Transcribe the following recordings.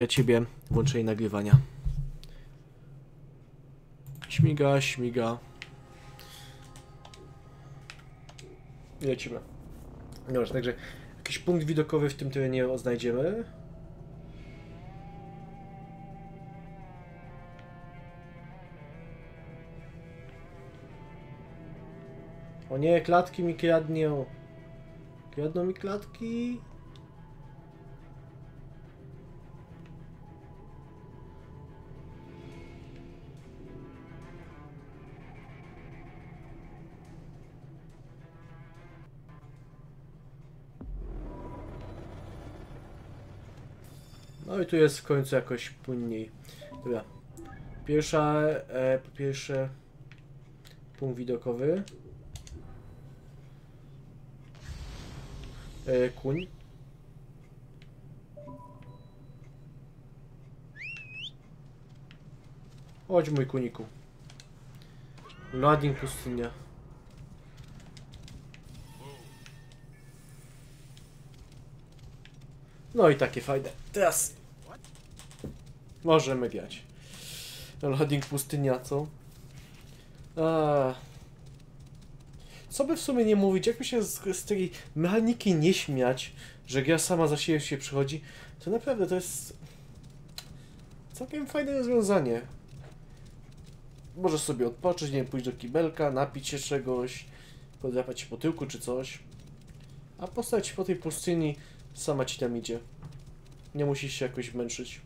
dla ciebie włączenie nagrywania. Śmiga, śmiga. Lecimy. Dobrze, także jakiś punkt widokowy w tym terenie znajdziemy. O nie, klatki mi kradną. Kradną mi klatki. No i tu jest w końcu jakoś płynniej. Dobra. Pierwsza, e, po pierwsze punkt widokowy. E, kuń. Chodź mój kuniku. Loading pustynia. No i takie fajne. Teraz możemy grać. Loading pustynia, co? A. Co by w sumie nie mówić, jakby się z, z tej mechaniki nie śmiać, że gra sama za siebie się przychodzi, to naprawdę to jest całkiem fajne rozwiązanie. Możesz sobie odpocząć, nie wiem, pójść do kibelka, napić się czegoś, podrapać się po tyłku czy coś. A postać po tej pustyni sama ci tam idzie. Nie musisz się jakoś męczyć.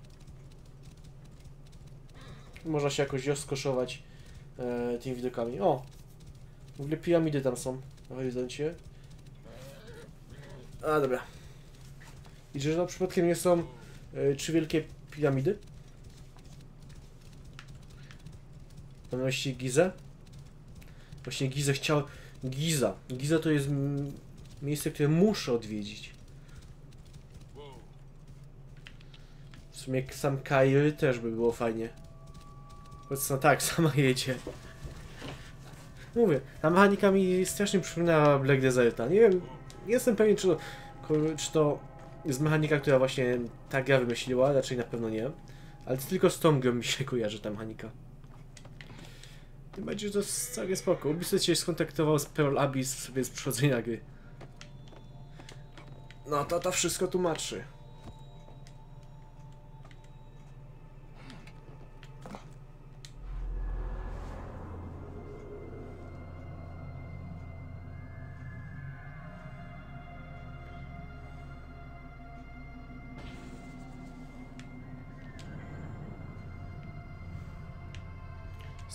Można się jakoś rozkoszować e, tymi widokami. O! W ogóle piramidy tam są na horyzoncie. A, dobra. I że na przypadkiem nie są e, trzy wielkie piramidy? Mam na myśli Gizę? Właśnie Gizę chciał... Giza. Giza to jest miejsce, które muszę odwiedzić. W sumie sam Kair też by było fajnie. Choć no tak, sama jedzie. Mówię, ta mechanika mi strasznie przypomina Black Deserta. Nie wiem, jestem pewien, czy to, czy to jest mechanika, która właśnie ta gra wymyśliła, raczej na pewno nie. Ale to tylko z tą grą mi się kojarzy ta mechanika. Tym bardziej, że to jest całkiem spoko. Ubisoft się skontaktował z Pearl Abyss sobie z przechodzenia gry. No to to wszystko tłumaczy.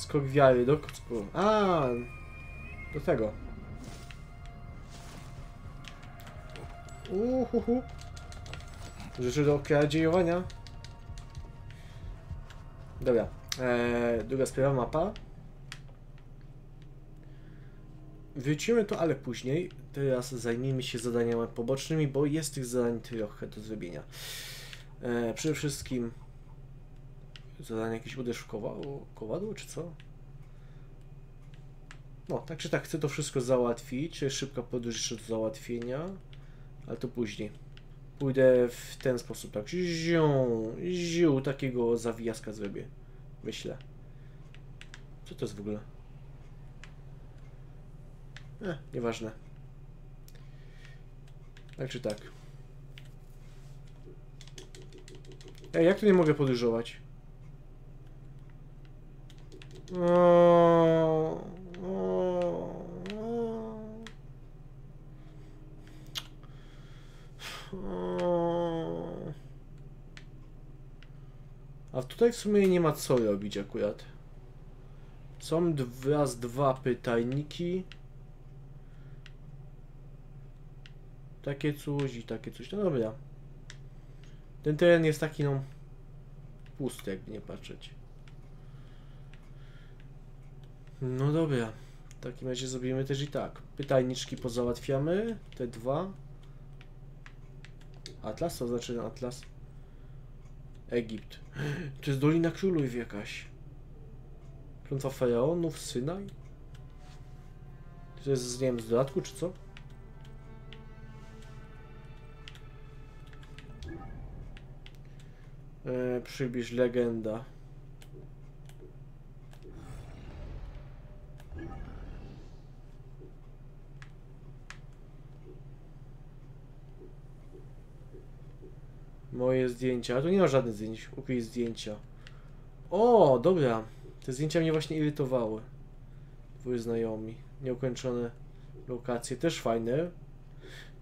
Skok wiary, do... A, do tego. Uhuhu. Rzeczy do kradziejowania. Dobra. Eee, druga sprawa, mapa. Wrócimy to, ale później. Teraz zajmijmy się zadaniami pobocznymi, bo jest tych zadań trochę do zrobienia. Eee, przede wszystkim zadanie jakieś uderz w kowadło, czy co? No, tak czy tak chcę to wszystko załatwić. Szybka podróż jeszcze do załatwienia, ale to później. Pójdę w ten sposób, tak. Zią, ziu, takiego zawijaska zrobię. Myślę. Co to jest w ogóle? Eh, nieważne. Tak czy tak. Ej, jak tu nie mogę podróżować? A tutaj w sumie nie ma co robić akurat. Są raz dwa pytajniki. Takie coś i takie coś. No dobra. Ten teren jest taki no pusty, jakby nie patrzeć. No dobra. W takim razie zrobimy też i tak. Pytajniczki pozałatwiamy. Te dwa. Atlas? Co znaczy Atlas? Egipt. To jest Dolina Królów jakaś. Klątwa Faraonów, Synaj? To jest, nie wiem, z dodatku czy co? E, przybliż legenda. Moje zdjęcia. A tu nie ma żadnych zdjęć. Ukryj zdjęcia. O, dobra. Te zdjęcia mnie właśnie irytowały. Twoi znajomi. Nieukończone lokacje. Też fajne.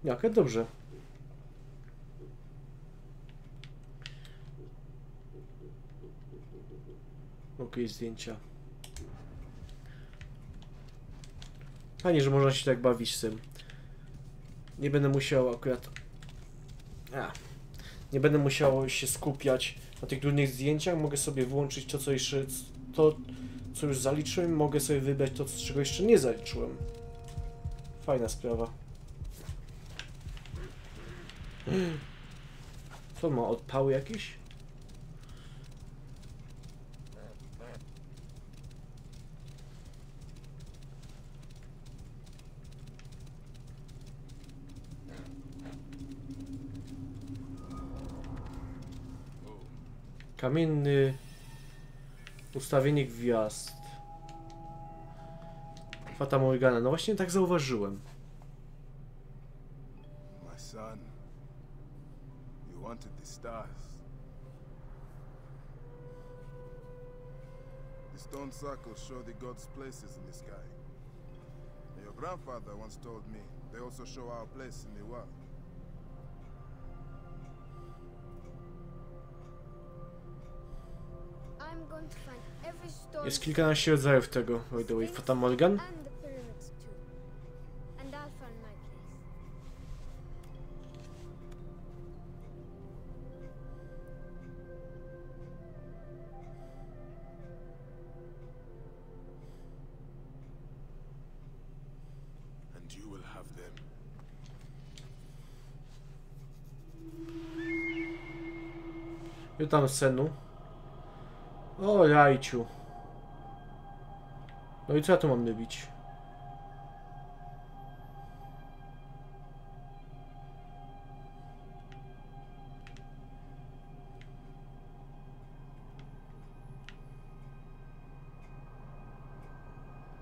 Jak dobrze. Ukryj zdjęcia. Fajnie, że można się tak bawić z tym. Nie będę musiał akurat... A. Nie będę musiał się skupiać na tych trudnych zdjęciach. Mogę sobie włączyć to, co jeszcze... To, co już zaliczyłem. Mogę sobie wybrać to, czego jeszcze nie zaliczyłem. Fajna sprawa. Co ma? Odpały jakieś? Kamienny ustawienie gwiazd. Fata Morgana. No właśnie tak zauważyłem. Stone circles show the gods' places in the sky. Your grandfather once told me they also show our place in the world. Jest kilkanaście rodzajów tego, by the way. Fata Morgan. and the pyramids too. And I'll find my place. And you will have them. I tam senu. O, jajciu. No i co ja tu mam mybić?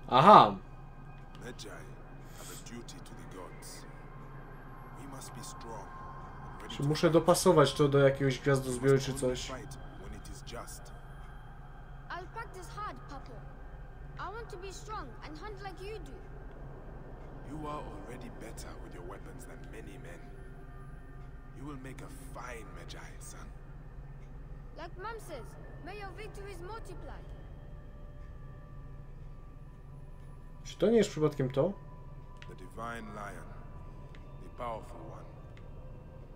Aha! Magi have a duty to the gods. We must be strong muszę dopasować to do jakiegoś gwiazdozbioru czy coś? fight when it is just. I'll practice hard, Papa. I want to be strong and hunt like you do. You are already better with your weapons than many men. You will make a fine Magi, son. Like Mom says, may your victories multiply. Czy to nie jest przypadkiem to? The divine lion, the powerful one.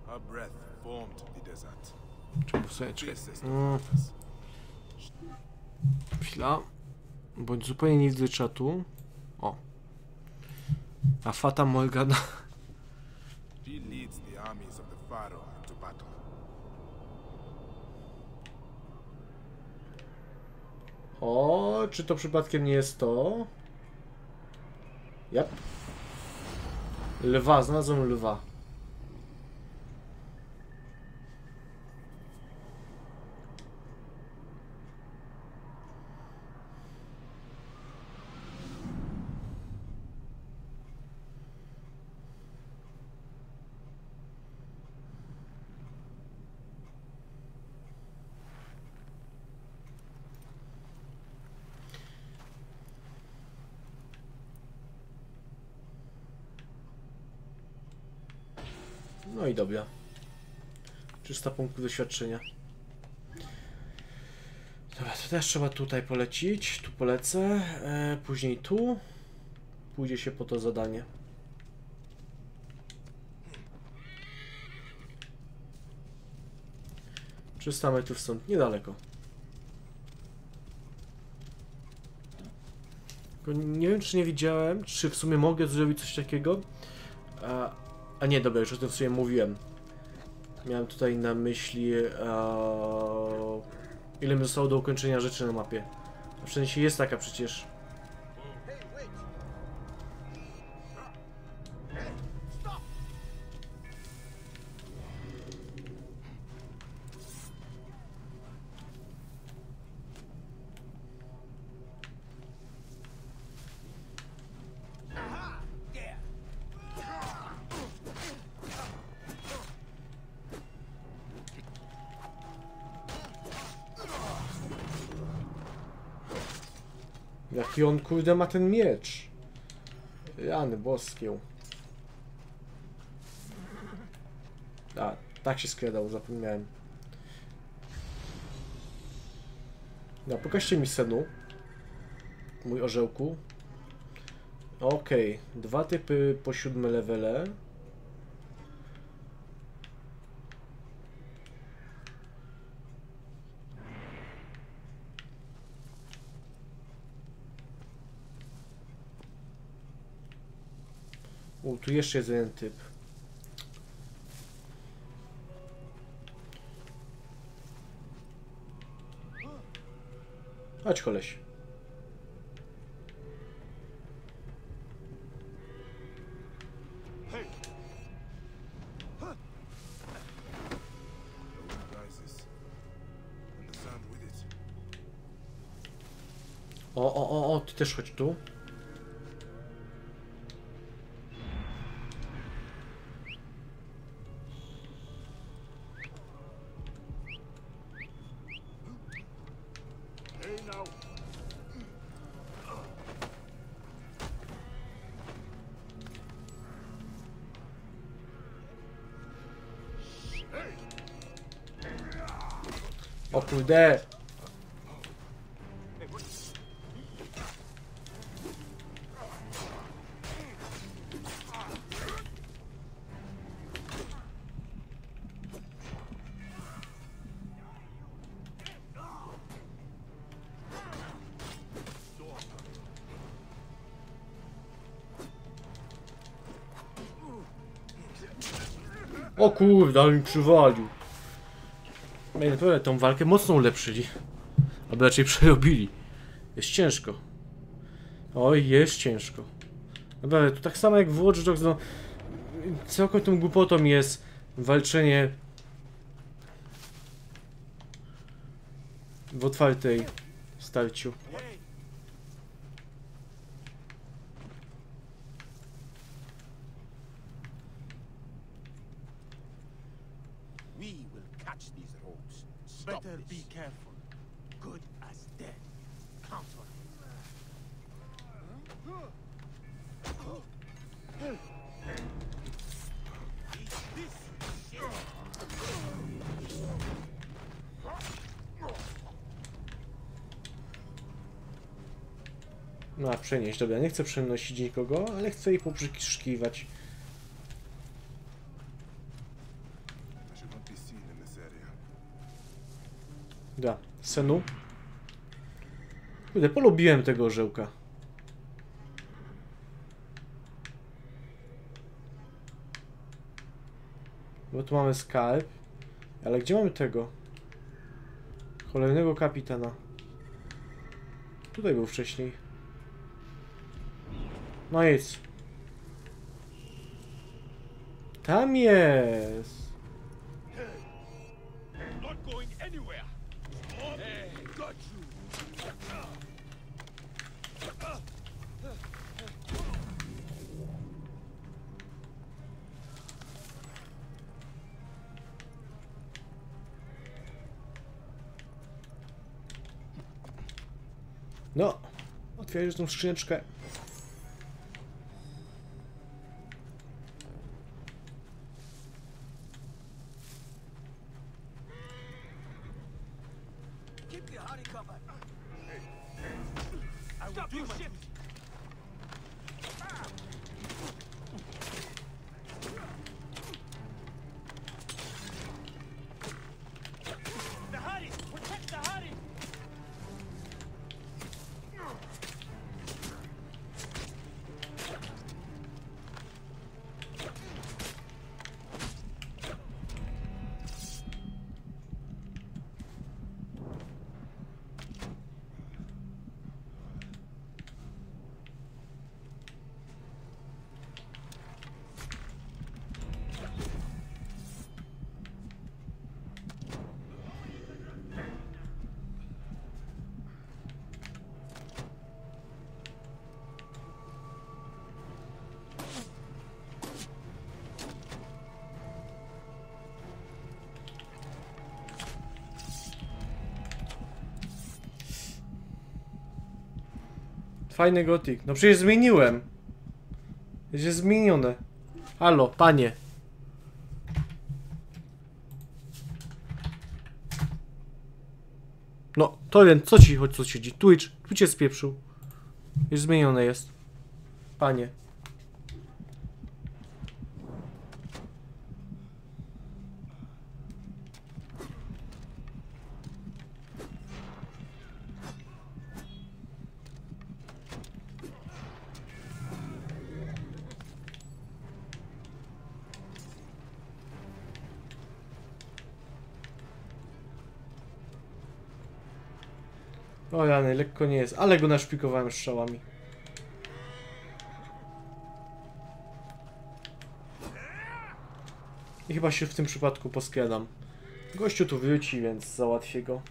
Her breath formed the desert. Czekaj. Mm, chwila. Bądź zupełnie nie widzę czatu. O. A Fata Morgana. She leads the armies of the Pharaoh into battle. O, czy to przypadkiem nie jest to? Yep. Lwa, znalazłem lwa. No i dobra. 300 punktów doświadczenia. Dobra, to też trzeba tutaj polecić. Tu polecę. E, później tu. Pójdzie się po to zadanie. Trzysta metrów stąd, niedaleko. Nie wiem, czy nie widziałem, czy w sumie mogę zrobić coś takiego. A, a nie, dobra, już o tym w sumie mówiłem. Miałem tutaj na myśli, e, ile mi zostało do ukończenia rzeczy na mapie. W sensie jest taka przecież. Kurde ma ten miecz. Rany boskie. A, tak się skradał, zapomniałem. No, pokażcie mi senu. Mój orzełku. Okej, dwa typy po siódme levele. Tu jeszcze jest jeden typ. Chodź koleś. O, o, o, o, ty też chodź tu. Kurde. O kurde, mi przywalił. Naprawdę tą walkę mocno ulepszyli. Albo raczej przerobili. Jest ciężko. Oj, jest ciężko. Naprawdę, to tak samo jak w Watch Dogs, no... Całkowitą głupotą jest walczenie... W otwartej starciu. We will catch these rogues. Stop Better this. be careful. good as dead. Count on it. Eat this shit. No a przenieść, dobra, nie chcę przenosić nikogo, ale chcę this area. Da, Senu. Kurde, polubiłem tego orzełka. Bo tu mamy skarb. Ale gdzie mamy tego? Cholernego kapitana. Tutaj był wcześniej. No nic. Tam jest. No, otwieraj tą skrzyneczkę. Fajny gotik. No przecież zmieniłem. Jest zmienione. Halo, panie. No, to wiem, co ci chodź co siedzi? Twitch, tu cię spieprzył. Już zmienione jest. Panie. O Jany, lekko nie jest, ale go naszpikowałem strzałami. I chyba się w tym przypadku poskładam. Gościu tu wróci, więc załatwię go.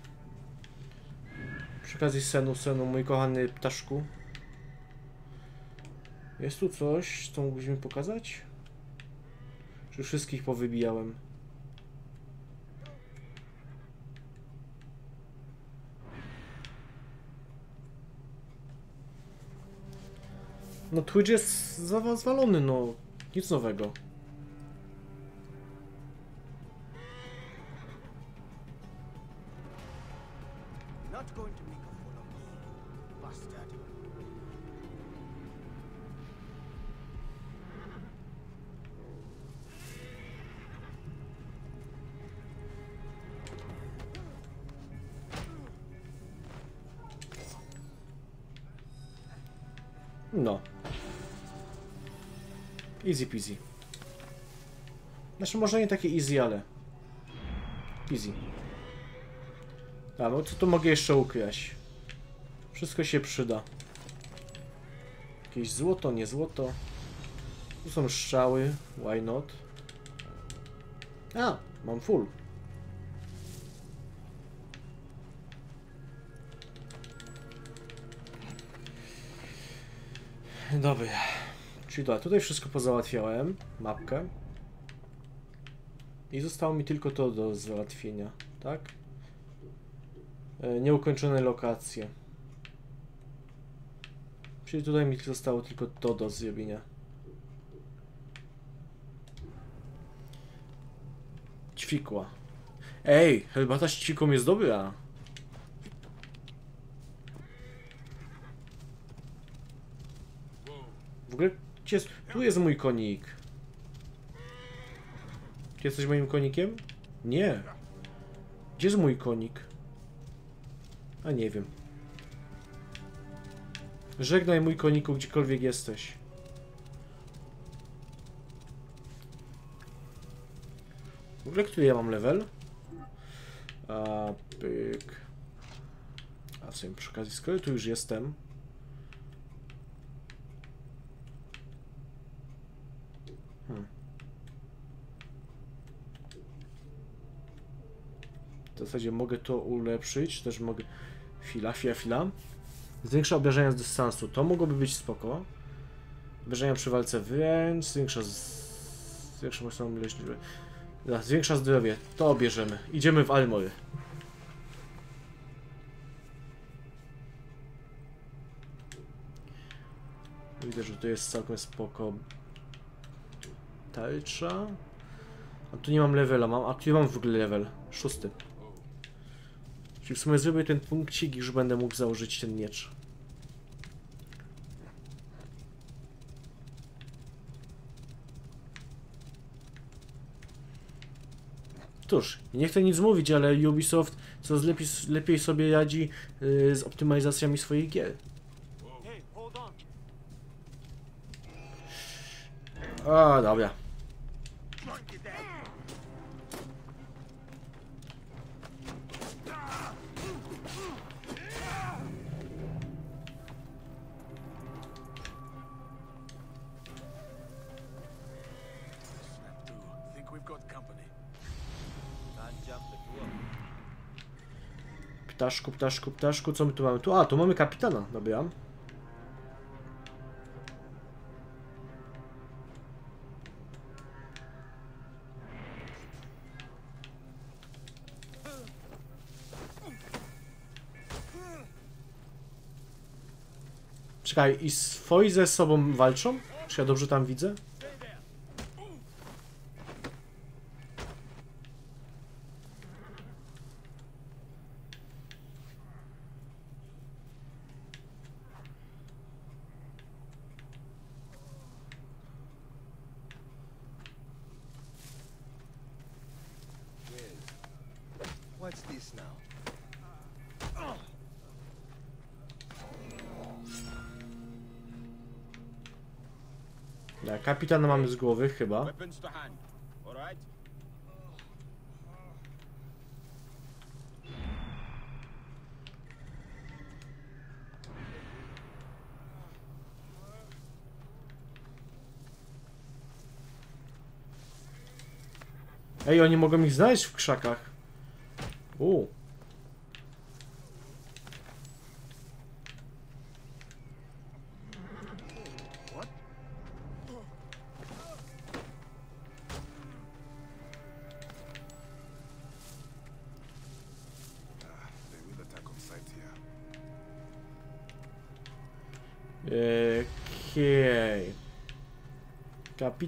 Przy okazji senu, senu, mój kochany ptaszku. Jest tu coś, co mógłbyś mi pokazać? Czy wszystkich powybijałem? No Twitch jest za- zwalony, no. Nic nowego. Easy peasy. Znaczy może nie takie easy, ale... Easy. A, no co tu mogę jeszcze ukryć? Wszystko się przyda. Jakieś złoto, nie złoto. Tu są strzały, why not? A, mam full. Dobra. Czyli tutaj wszystko pozałatwiałem. Mapkę. I zostało mi tylko to do załatwienia, tak? E, Nieukończone lokacje. Czyli tutaj mi zostało tylko to do zrobienia. Ćwikła. Ej, herbata z ćwiką jest dobra. W ogóle gdzie jest, tu jest mój konik. Jesteś moim konikiem? Nie. Gdzie jest mój konik? A nie wiem. Żegnaj mój koniku, gdziekolwiek jesteś. W ogóle który ja mam level? A, pyk. A w sumie przy okazji, skoro tu już jestem, W zasadzie mogę to ulepszyć, też mogę... Chwila, chwila, chwila. Zwiększa obrażenia z dystansu. To mogłoby być spoko. Obrażenia przy walce wręcz, zwiększa... Z... Zwiększa maksymalną ilość... Zwiększa zdrowie. To bierzemy. Idziemy w Almory. Widzę, że to jest całkiem spoko. Tarcza. A tu nie mam levela, mam, a tu mam w ogóle level. Szósty. Czyli w sumie zrobię ten punkcik, już będę mógł założyć ten miecz. Cóż, nie chcę nic mówić, ale Ubisoft coraz lepiej, lepiej sobie radzi yy, z optymalizacjami swoich gier. A, dobra. Ptaszku, ptaszku, ptaszku, co my tu mamy? Tu, a, tu mamy kapitana, dobra. Czekaj, i swoi ze sobą walczą? Czy ja dobrze tam widzę? Kapitana mamy z głowy, chyba. Ej, oni mogą ich znaleźć w krzakach. U.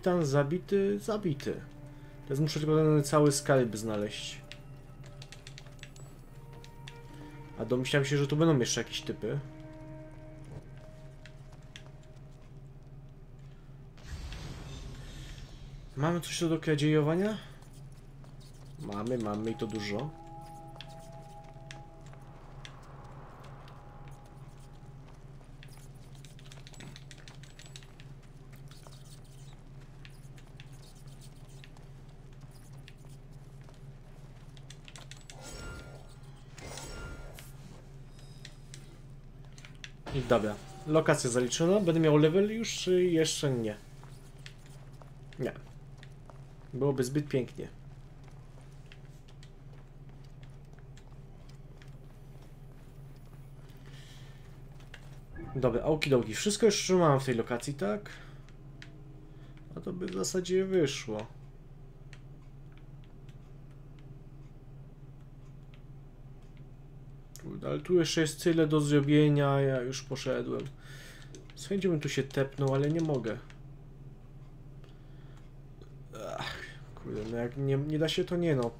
Kapitan zabity, zabity. Teraz muszę tylko ten cały skarb znaleźć. A domyślam się, że tu będą jeszcze jakieś typy. Mamy coś do kradziejowania? Mamy, mamy i to dużo. Lokacja zaliczona. Będę miał level już, czy jeszcze nie? Nie. Byłoby zbyt pięknie. Dobra, okidoki. Wszystko już mam w tej lokacji, tak? A to by w zasadzie wyszło. Kurde, ale tu jeszcze jest tyle do zrobienia, ja już poszedłem. Z chęcią bym tu się tepnął, ale nie mogę. Ach, kurde, no jak nie, nie da się, to nie no.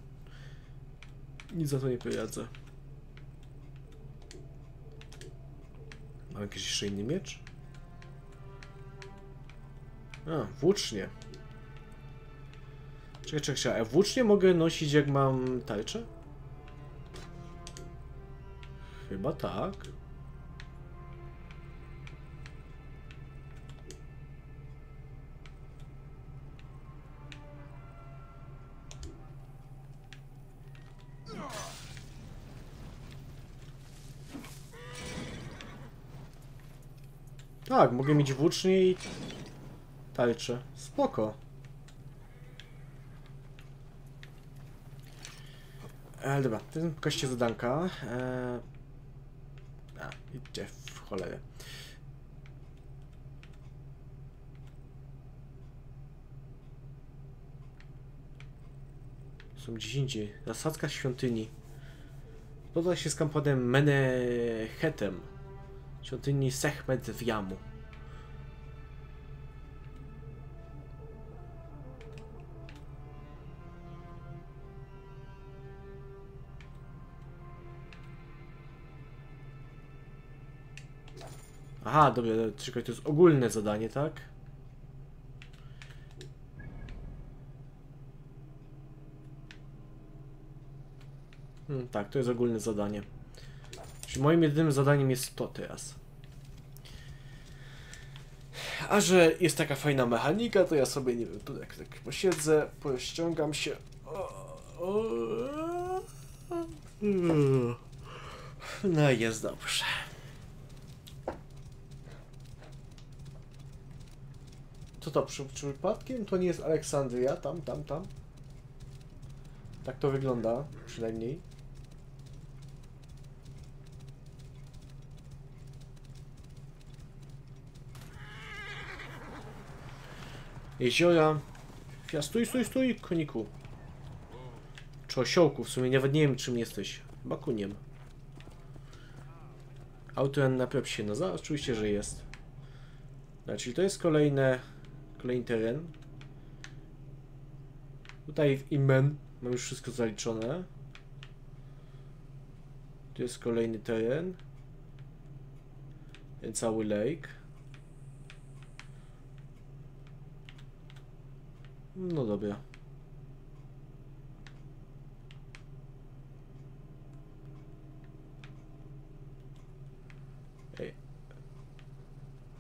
Nic za to nie poradzę. Mam jakiś jeszcze inny miecz? A, włócznie. Czekaj, czekaj, czekaj. A włócznie mogę nosić jak mam tarczę? Chyba tak. Tak, mogę mieć włócznie i tarczę. Spoko. E, dobra, tym koście zadanka. E, a, idźcie w cholerę. Są gdzieś indziej. Zasadzka świątyni. Spotka się z kampanem Menehetem. Świątyni Sechmet w Jamu. Aha, dobra, czekaj, to jest ogólne zadanie, tak? Hmm, tak, to jest ogólne zadanie. Czyli moim jedynym zadaniem jest to teraz. A że jest taka fajna mechanika, to ja sobie, nie wiem, tu tak, tak posiedzę, pościągam się. O, no jest dobrze. Co to, przy, przypadkiem to nie jest Aleksandria? Tam, tam, tam? Tak to wygląda, przynajmniej. Jeziora. Ja stój, stój, stój, koniku. Czy osiołku, w sumie nawet nie wiem czym jesteś. Chyba kuniem. Auto na się, no za, oczywiście, że jest. Czyli to jest kolejne, kolejny teren. Tutaj w Imen mam już wszystko zaliczone. Tu jest kolejny teren. Cały lake. No dobra.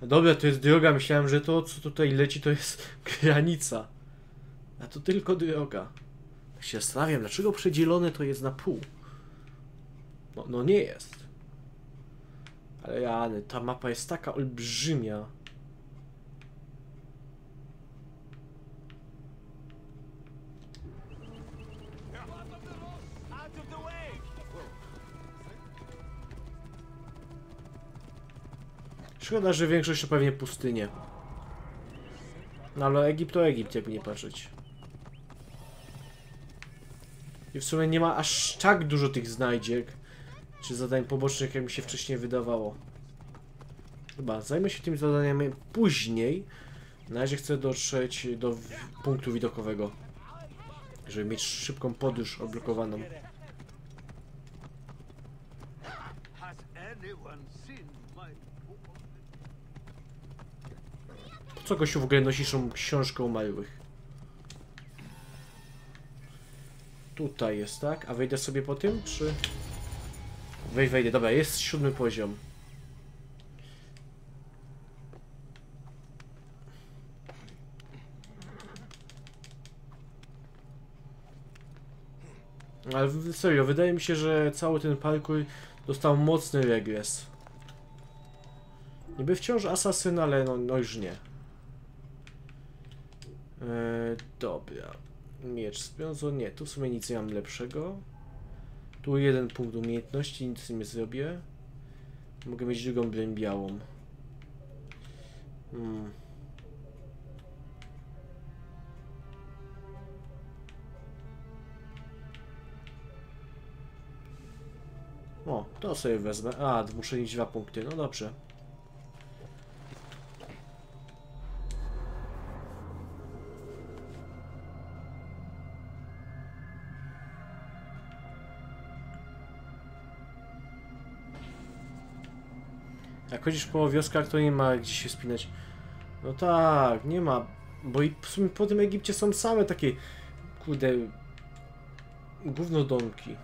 Dobra, to jest droga. Myślałem, że to, co tutaj leci, to jest granica. A to tylko droga. Tak się zastanawiam, dlaczego przedzielone to jest na pół. No, no nie jest. Ale ja, ta mapa jest taka olbrzymia. Szkoda, że większość to pewnie pustynie. No ale Egipt to Egipt, jakby nie patrzeć. I w sumie nie ma aż tak dużo tych znajdziek, czy zadań pobocznych, jak mi się wcześniej wydawało. Chyba, zajmę się tymi zadaniami później. Na razie chcę dotrzeć do punktu widokowego. Żeby mieć szybką podróż odblokowaną. Has anyone seen my Po co gościu w ogóle nosisz tą książkę umarłych? Tutaj jest, tak? A wejdę sobie po tym, czy... Wej, wejdę, dobra, jest siódmy poziom. Ale serio, wydaje mi się, że cały ten parkour dostał mocny regres. Niby wciąż asasyn, ale no, no już nie. Eee, dobra. Miecz związał. Nie, tu w sumie nic nie mam lepszego. Tu jeden punkt umiejętności, nic nie zrobię. Mogę mieć drugą broń białą. Hmm. O, to sobie wezmę. A, muszę mieć dwa punkty. No dobrze. Jak chodzisz po wioskach, to nie ma gdzie się spinać. No tak, nie ma. Bo i w sumie po tym Egipcie są same takie, kurde, gównodomki.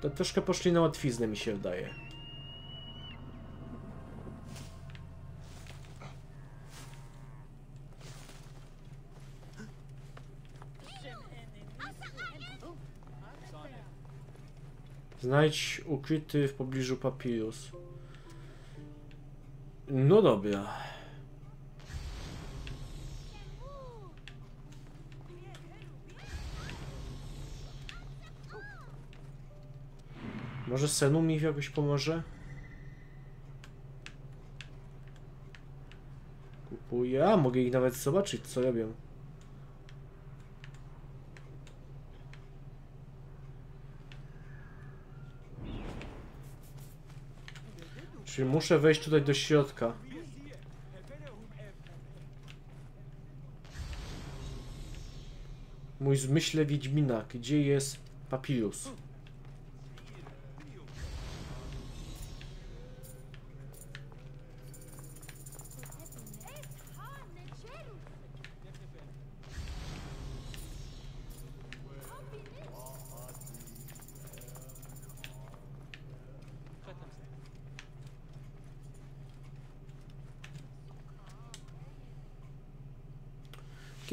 To troszkę poszli na łatwiznę, mi się wydaje. Znajdź ukryty w pobliżu papirus. No dobra. Może Senu mi jakoś pomoże? Kupuję. A, mogę ich nawet zobaczyć, co robią. Czyli muszę wejść tutaj do środka. Mój zmyśle Wiedźmina. Gdzie jest papirus?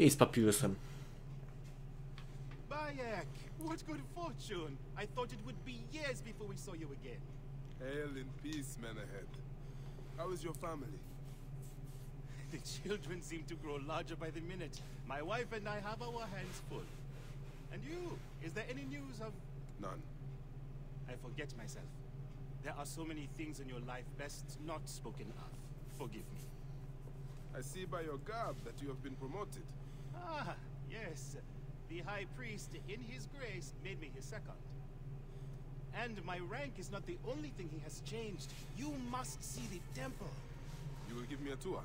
Jest papirusem? Bayek, what good fortune! I thought it would be years before we saw you again. Hail in peace, Menahead. How is your family? The children seem to grow larger by the minute. My wife and I have our hands full. And you, is there any news of... None. I forget myself. There are so many things in your life best not spoken of. Forgive me. I see by your garb that you have been promoted. Ah, yes. The High Priest, in his grace, made me his second. And my rank is not the only thing he has changed. You must see the temple. You will give me a tour?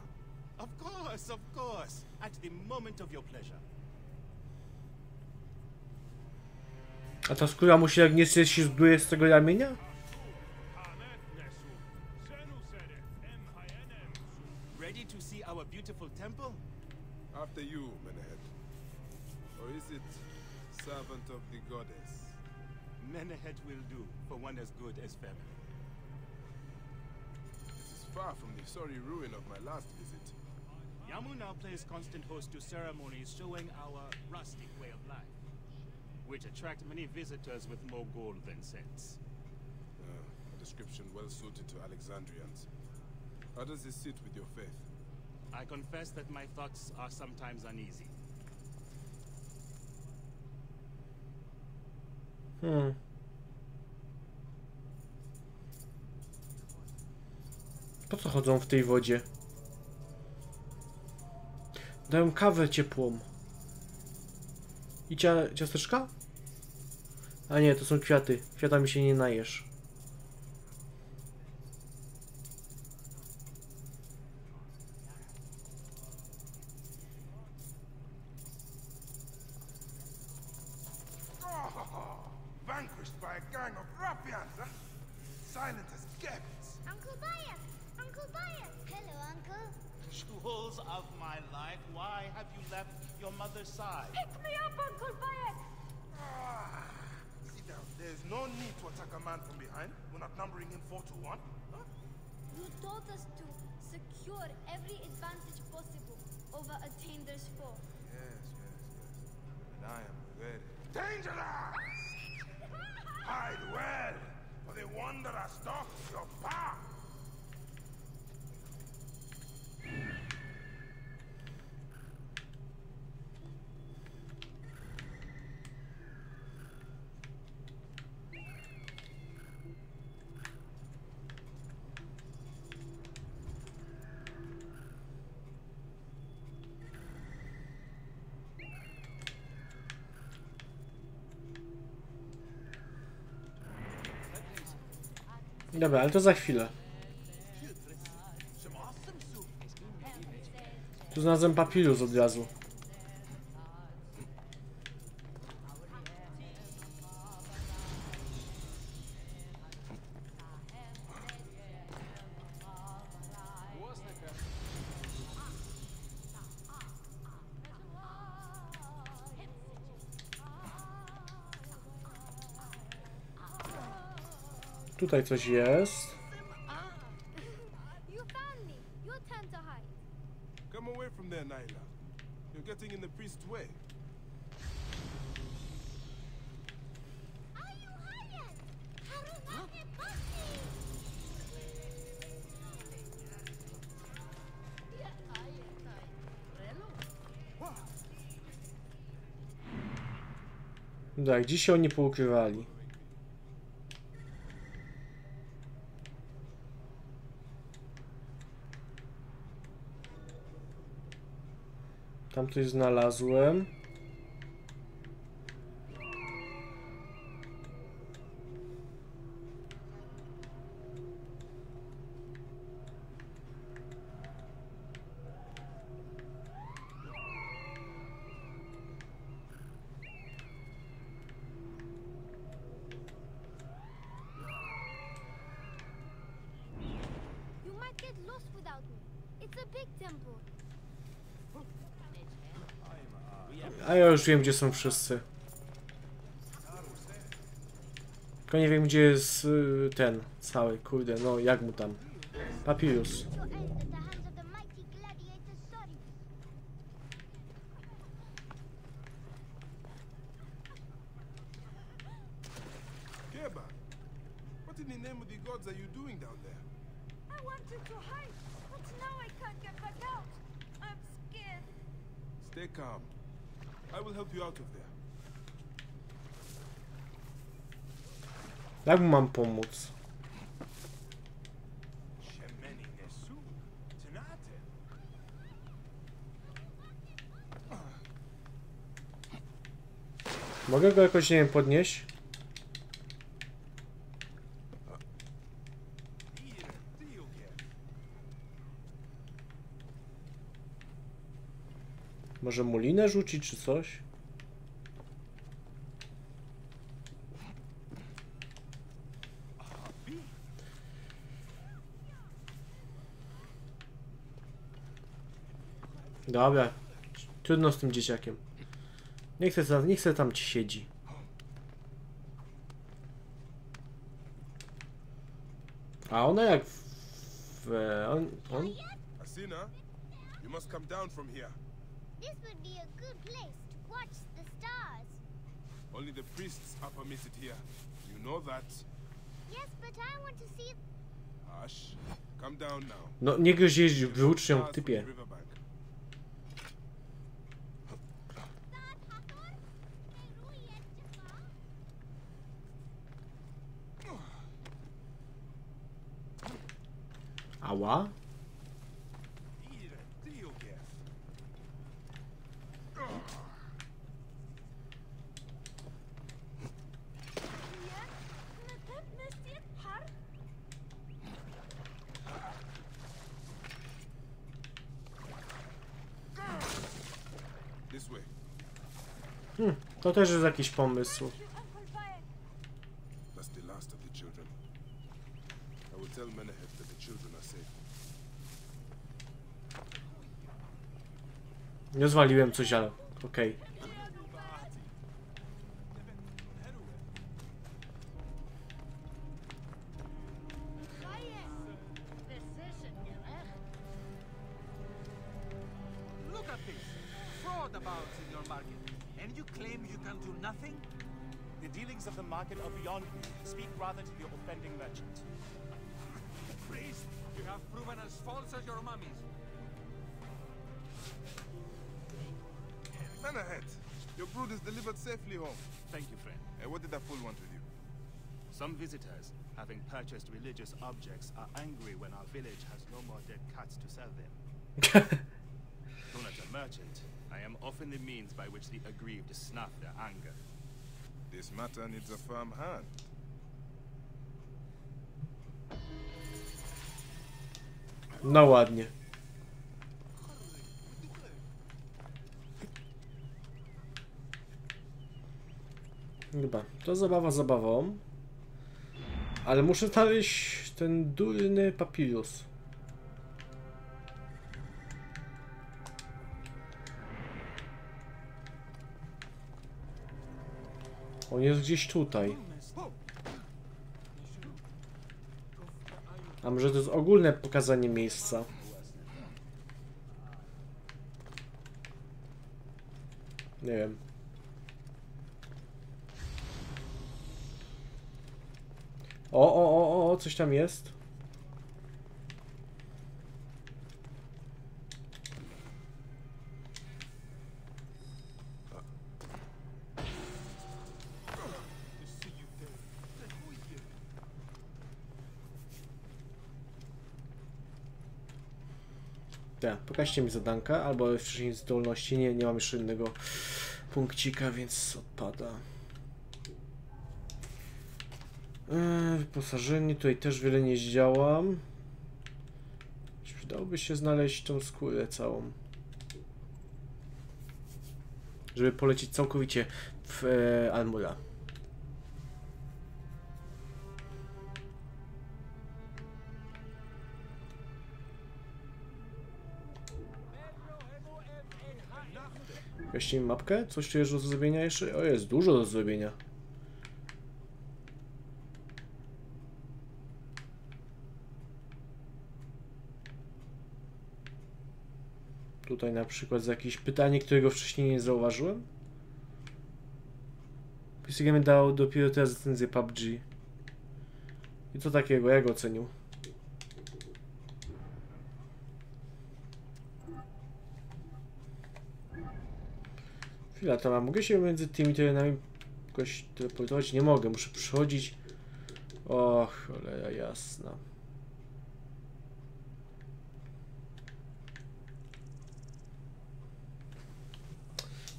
Of course, of course. At the moment of your pleasure. A ta skóra mu się jak nie się zduje z tego ramienia? After you, Menehet. Or is it servant of the goddess? Menehet will do for one as good as family. This is far from the sorry ruin of my last visit. Yamu now plays constant host to ceremonies showing our rustic way of life, which attract many visitors with more gold than sense. Uh, a description well suited to Alexandrians. How does this sit with your faith? I confess that my thoughts are sometimes uneasy. Hmm. Po co chodzą w tej wodzie? Dają kawę ciepłą. I cia ciasteczka? A nie, to są kwiaty. Kwiatami się nie najesz. Secure every advantage Dobra, ale to za chwilę. Tu znalazłem papirus od razu. Tutaj coś jest. Come away from there. You're getting in the priest's way. Tak, gdzieś się oni poukrywali. Tam coś znalazłem. You might get lost without me. It's a big temple. A ja już wiem, gdzie są wszyscy. Tylko nie wiem, gdzie jest y, ten cały, kurde, no jak mu tam. Papirus. pomóc. Mogę go jakoś, nie wiem, podnieść? Może mu rzucić, czy coś? Dobra. Trudno z tym dzieciakiem. Nie chcę, nie chcę tam ci siedzi. A ona jak w... w on, on? Asina, you must come down from here. This would be a good place to watch the stars. Only the priests are permitted here. You know that. Yes, but I want to see Hush. Come down now. No nie groź jeździć You'll wyucznią stars from typie. riverbank. Ała? Ire, Diogev. This way. To też jest jakiś pomysł. That's the last of the children. I will tell Menehet that the children are safe. Nie zwaliłem coś, ale okej. Look matter needs a firm hand. No ładnie. Chyba, to zabawa zabawą. Ale muszę znaleźć ten durny papirus. On jest gdzieś tutaj. A może to jest ogólne pokazanie miejsca? Nie wiem. O, o, o, o, coś tam jest. Tak, pokażcie mi zadanka, albo wcześniej zdolności. Nie, nie mam jeszcze innego punkcika, więc odpada. Eee, wyposażenie, tutaj też wiele nie zdziałam. Przydałoby się znaleźć tą skórę całą. Żeby polecieć całkowicie w e. Mi mapkę? Coś tu jest do zrobienia jeszcze? O, jest dużo do zrobienia. Tutaj na przykład za jakieś pytanie, którego wcześniej nie zauważyłem. Pisugame dał dopiero teraz recenzję PUBG. I co takiego, jak ocenił? Chwila, to mam. Mogę się między tymi terenami jakoś teleportować? Nie mogę, muszę przychodzić. O, cholera jasna.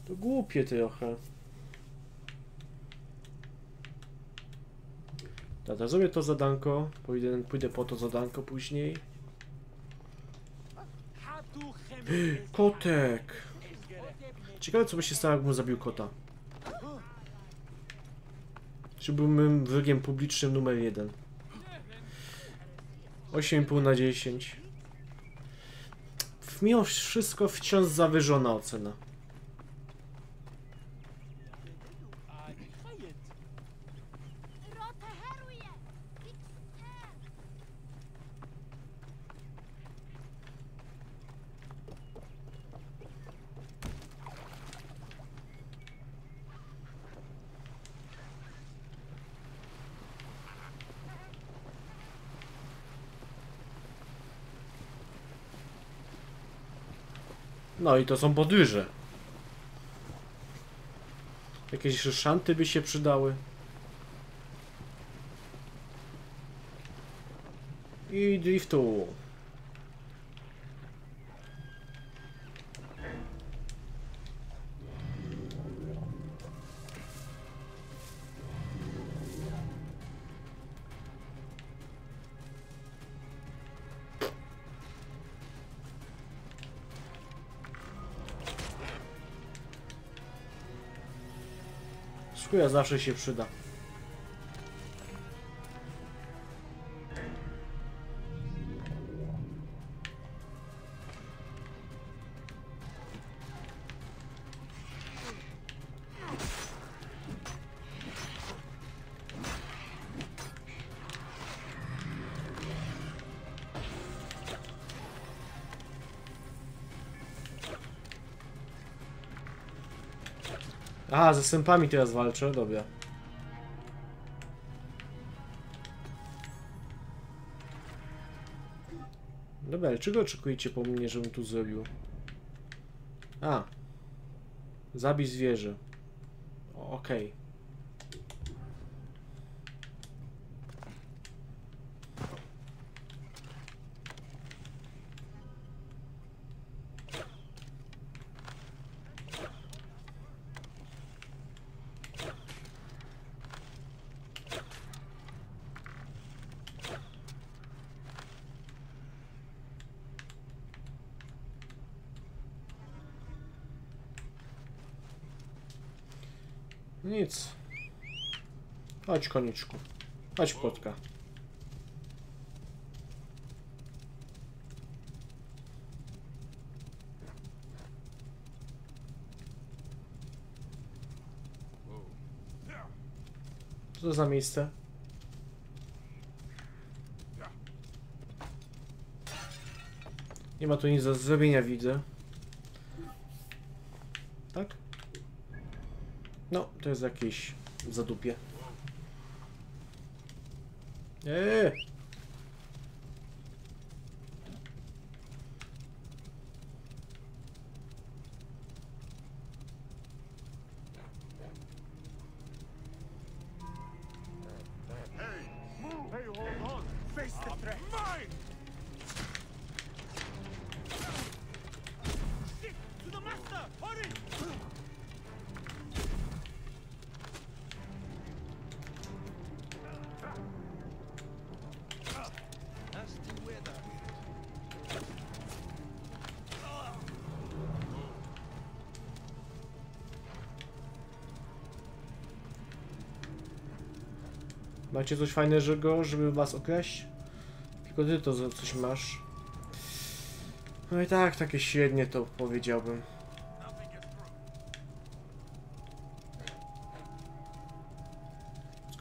To głupie trochę. Dobra, zrobię to zadanko. Pójdę, pójdę po to zadanko później. Kotek! Ciekawe co by się stało, jakbym zabił kota. Czy byłbym wrogiem publicznym numer jeden? 8,5 na 10. Mimo wszystko wciąż zawyżona ocena. No i to są podwyże. Jakieś szanty by się przydały. I driftu. Skuja zawsze się przyda. Aha, ze sępami teraz walczę, dobra. Dobra, ale czego oczekujecie po mnie, żebym tu zrobił? A. Zabij zwierzę. Okej. Nic. Chodź koniczku. Chodź płotka. Co to za miejsce? Nie ma tu nic do zrobienia, widzę. Tak? No, to jest jakieś zadupie. Eee! Macie coś fajnego, żeby was okraść? Tylko ty to coś masz. No i tak, takie średnie to powiedziałbym.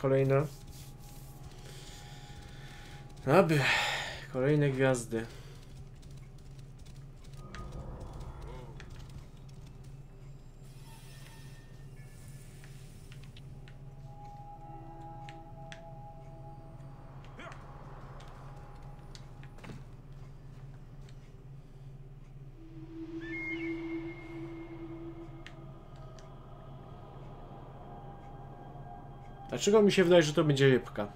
Kolejne. Dobra. Kolejne gwiazdy. Dlaczego mi się wydaje, że to będzie rybka?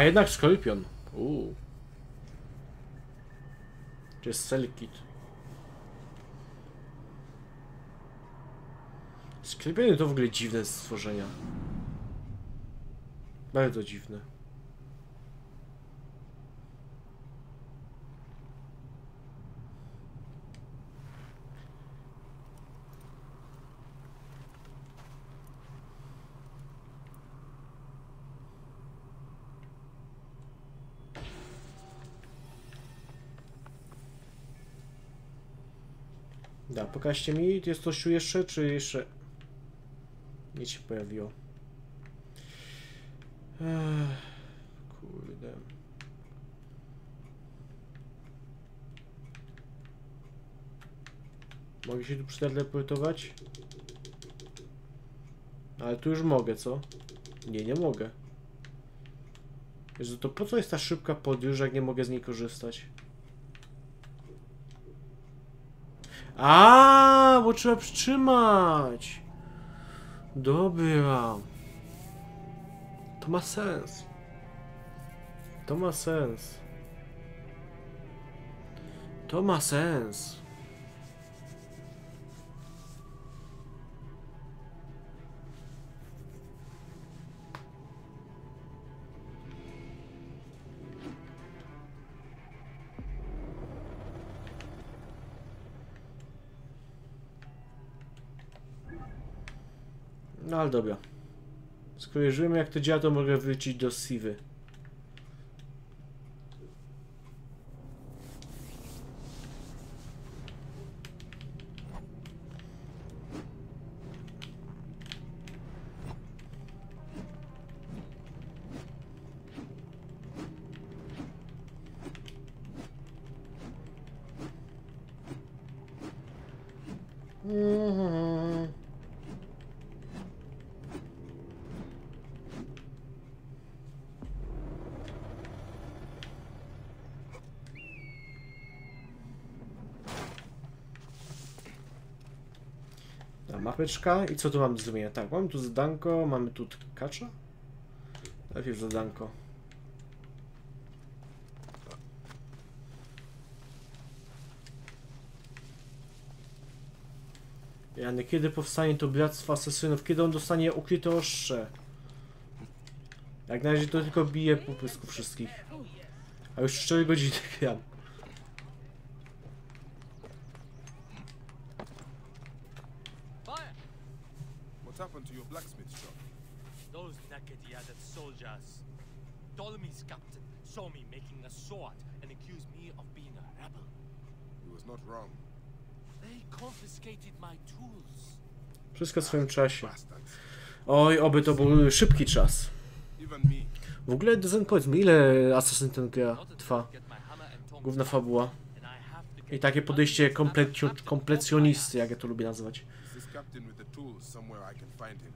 A jednak skorpion. Uuu. To jest Selkit. Skorpiony to w ogóle dziwne stworzenia. Bardzo dziwne. Da, pokażcie mi, jest coś tu jeszcze, czy jeszcze... Nic się pojawiło. Ech, kurde. Mogę się tu przeteleportować? Ale tu już mogę, co? Nie, nie mogę. Jezu, to po co jest ta szybka podróż, jak nie mogę z niej korzystać? A, bo trzeba przytrzymać. Dobra. To ma sens. To ma sens. To ma sens. No ale dobra. Skoro jak to działa, to mogę wrócić do Sivy. I co tu mam do zrobienia? Tak, mamy tu zadanko, mamy tu kacza? Najpierw zadanko. Jany, kiedy powstanie to Bractwo Asesynów? Kiedy on dostanie ukryte ostrze? Jak na razie to tylko bije po wszystkich. A już 4 godziny gram. Fire! What happened to your blacksmith shop? Those naked-yaded soldiers. Ptolemy's captain saw me making a sword and accused me of being a rebel. He was not wrong. They confiscated my tools. Wszystko w swoim czasie. Oj, oby to był szybki czas. W ogóle, Dezen, powiedz mi, ile Assassin ten gra Not trwa? Główna fabuła. I takie podejście komplecjonisty, jak ja to lubię nazywać. Is this captain with the tools somewhere I can find him?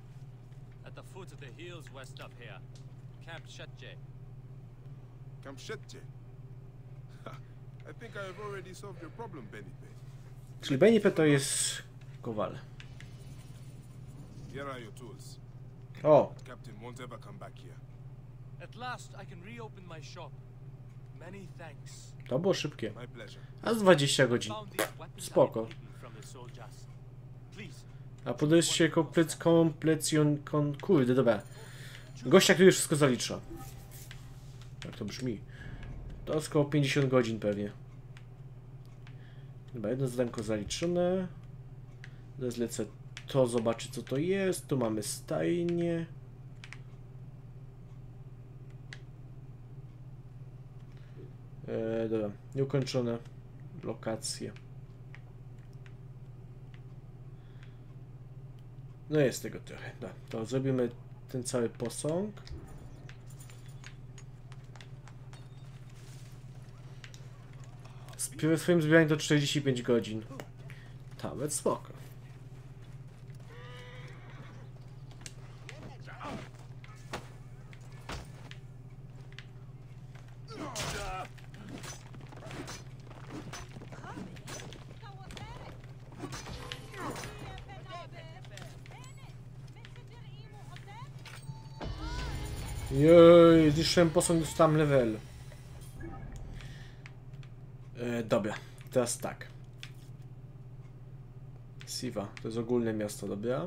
At the foot of the hills west of here. Camp Shetje. Kamshetje. I think I have already solved your problem, Benipe. Czyli Benipe to jest kowal. Here are your tools. O, Captain won't ever come back here. At last I can reopen my shop. Many thanks. to było szybkie. My pleasure. A z 20 godzin. Spoko. the A podejście komplec, komplecjon, kon, kurde, dobra. Gościa, który już wszystko zalicza. Jak to brzmi? To jest około 50 godzin pewnie. Dobra, jedno zadanko zaliczone. Teraz lecę to zobaczyć co to jest. Tu mamy stajnie. E, dobra, nieukończone lokacje. No jest tego trochę. Da. To zrobimy ten cały posąg. Przy swoim zbieraniu to 45 godzin. Nawet spoko. Jej, zniszczyłem posąg, dostałem level. E, dobra, teraz tak. Siva, to jest ogólne miasto, dobra?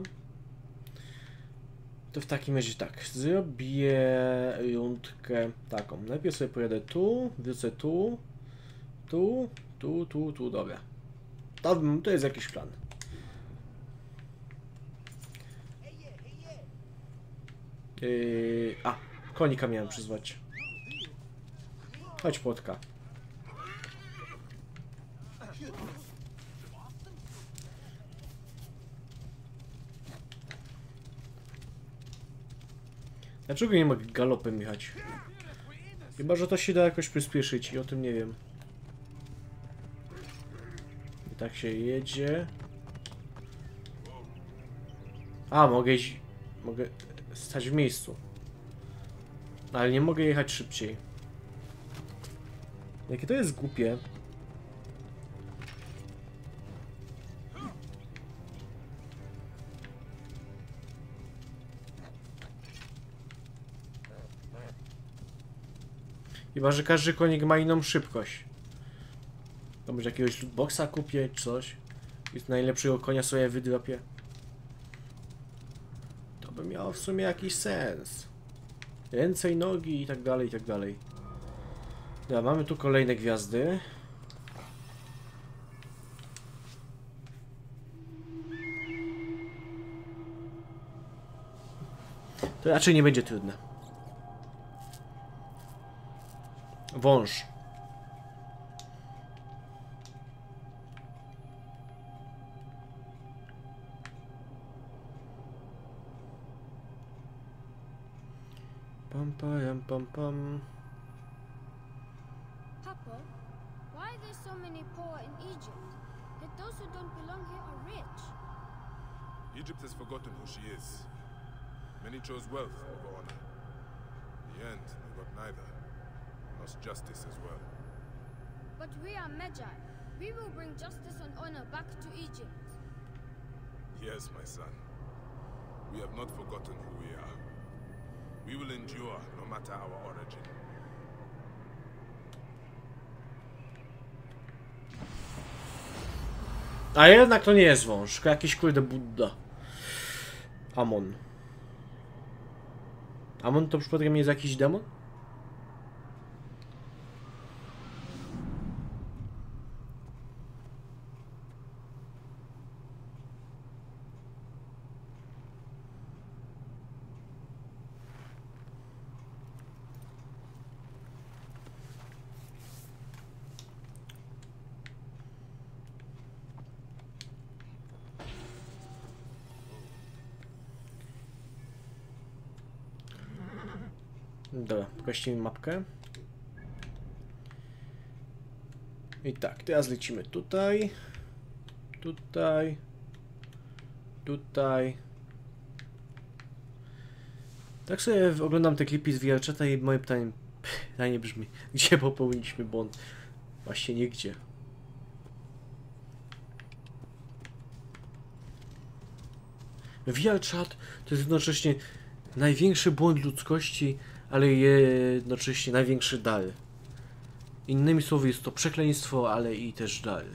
To w takim razie tak, zrobię rundkę taką. Najpierw sobie pojadę tu, wrócę tu, tu, tu, tu, tu, dobra. To, to jest jakiś plan. Yy, a, konika miałem przyzwać. Chodź, płotka. Dlaczego nie mogę galopem jechać? Chyba, że to się da jakoś przyspieszyć i o tym nie wiem. I tak się jedzie. A, mogę iść... Mogę stać w miejscu. Ale nie mogę jechać szybciej. Jakie to jest głupie. Chyba, że każdy konik ma inną szybkość. To może jakiegoś lootboxa kupię, coś. I z najlepszego konia sobie wydropię. To by miało w sumie jakiś sens. Ręce i nogi i tak dalej, i tak dalej. Dobra, mamy tu kolejne gwiazdy. To raczej nie będzie trudne. Wąż. Pam, pam, pam, pam. Papa, why are there so many poor in Egypt? Yet those who don't belong here are rich. Egypt has forgotten who she is. Many chose wealth over honor. In the end, they got neither. Lost justice as well. But we are Magi. We will bring justice and honor back to Egypt. Yes, my son. We have not forgotten who we are. We will endure no matter our origin. A jednak to nie jest wąż, tylko jakiś kurde Buddha. Amon. Amon to przypadkiem jest jakiś demon? Mi mapkę. I tak, teraz lecimy tutaj, tutaj, tutaj. Tak sobie oglądam te klipy z VRChata i moje pytanie, pytanie brzmi, gdzie popełniliśmy błąd? Właśnie nigdzie. VRChat to jest jednocześnie największy błąd ludzkości, ale jednocześnie największy dar. Innymi słowy jest to przekleństwo, ale i też dar.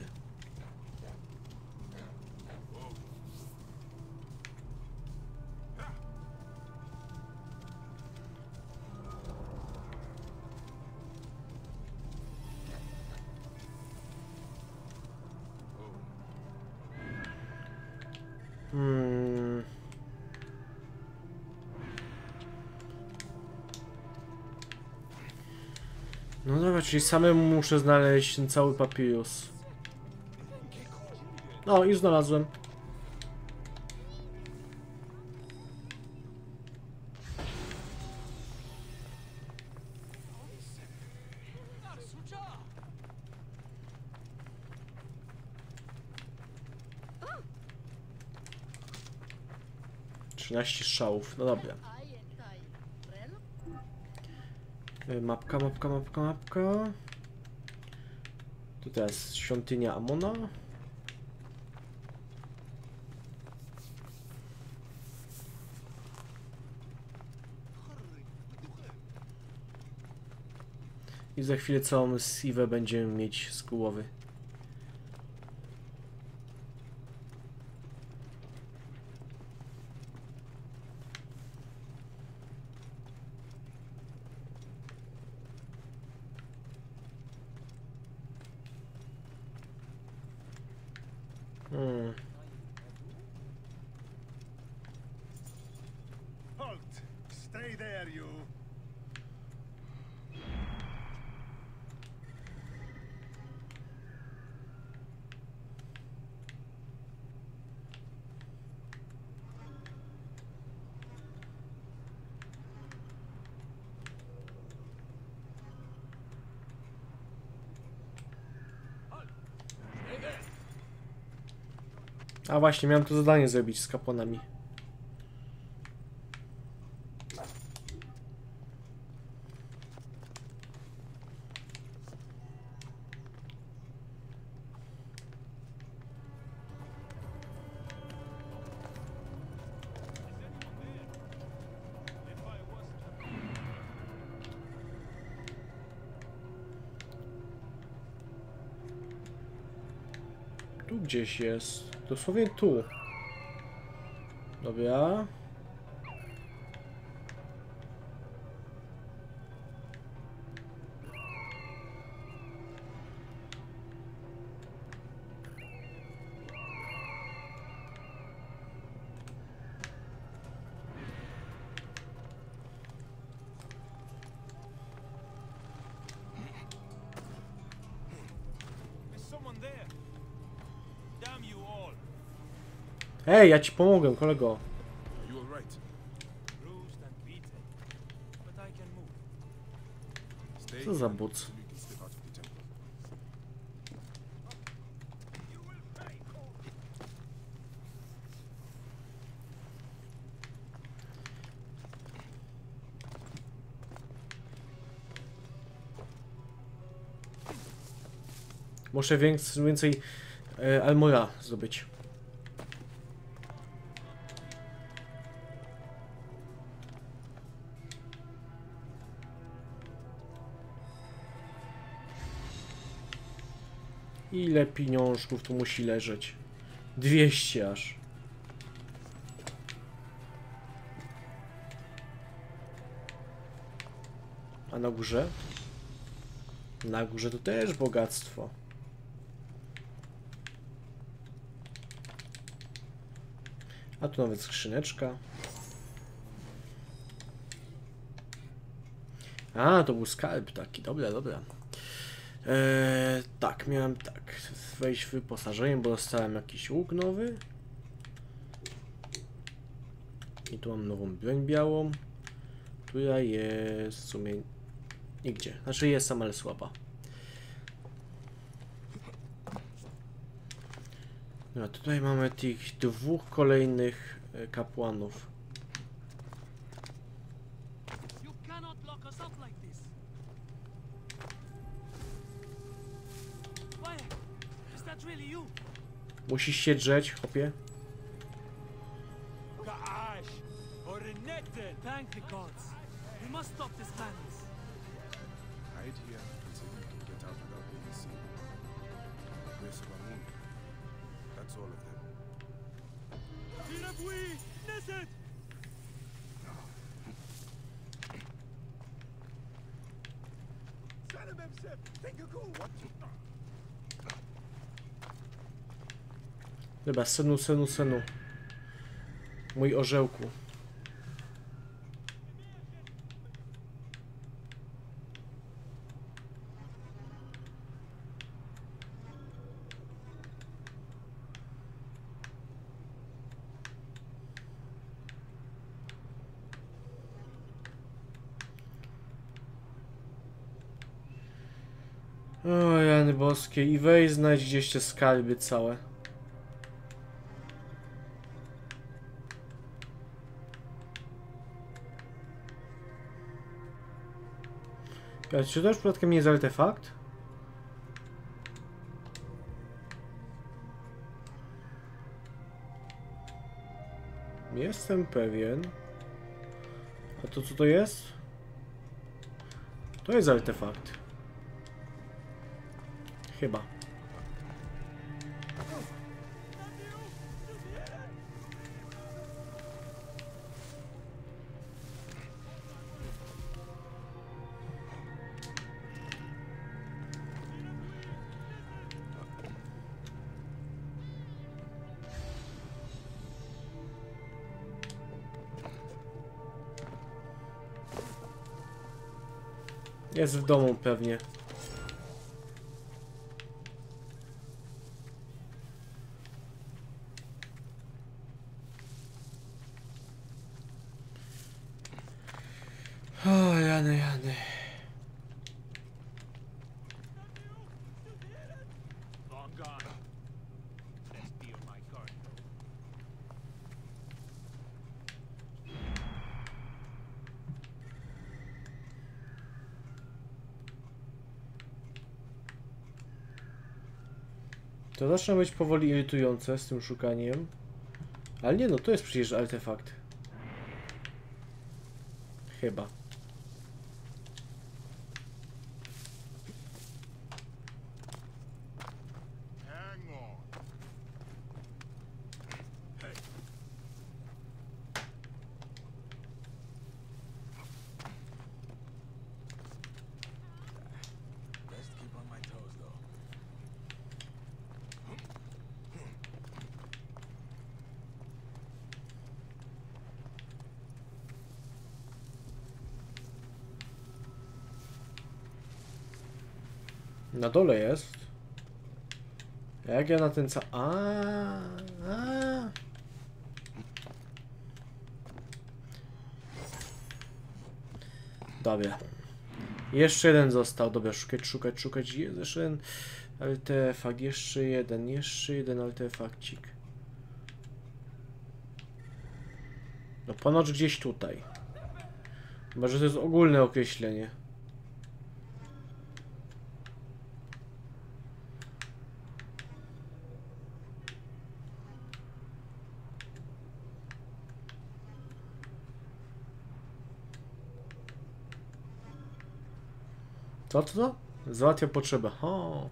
No dobra, czyli samemu muszę znaleźć ten cały papirus. No i znalazłem. Trzynaście strzałów, no dobra. Mapka, mapka, mapka, mapka. Tu teraz świątynia Amona. I za chwilę całą siwę będziemy mieć z głowy. Hmm. Halt! Stay there, you! A właśnie, miałem to zadanie zrobić z kapłanami. Gdzieś jest. Dosłownie tu. Dobra. Ej, ja ci pomogę, kolego. Co za buc? Muszę więcej, więcej e, Almora zdobyć. Ile pieniążków tu musi leżeć? 200 aż. A na górze? Na górze to też bogactwo. A tu nawet skrzyneczka. A, to był skarb taki, dobra, dobra. Eee, tak, miałem tak, wejść w wyposażenie, bo dostałem jakiś łuk nowy. I tu mam nową broń białą, która jest w sumie nigdzie. Znaczy jest sama, ale słaba. No, tutaj mamy tych dwóch kolejnych e, kapłanów. Without being seen. The grace of Amun. That's Dobra, synu, synu, synu. Mój orzełku. O, Jany boskie. I weź znajdź gdzieś te skarby całe. A czy to już przypadkiem nie jest artefakt? Jestem pewien. A to co to jest? To jest artefakt. Chyba. Jest w domu pewnie. O, Jany, Jany. Long gone. Best be on my guard. To zaczyna być powoli irytujące z tym szukaniem. Ale nie no, to jest przecież artefakt. Chyba. Hang on. Best keep on my toes, though. Na dole jest. Jak ja na ten ca... A, a. Dobra. Jeszcze jeden został. Dobra, szukać, szukać, szukać. Jeszcze jeden artefakt. Jeszcze jeden, jeszcze jeden artefakcik. No ponoć gdzieś tutaj. Może to jest ogólne określenie. Co to to? Załatwia potrzebę. O.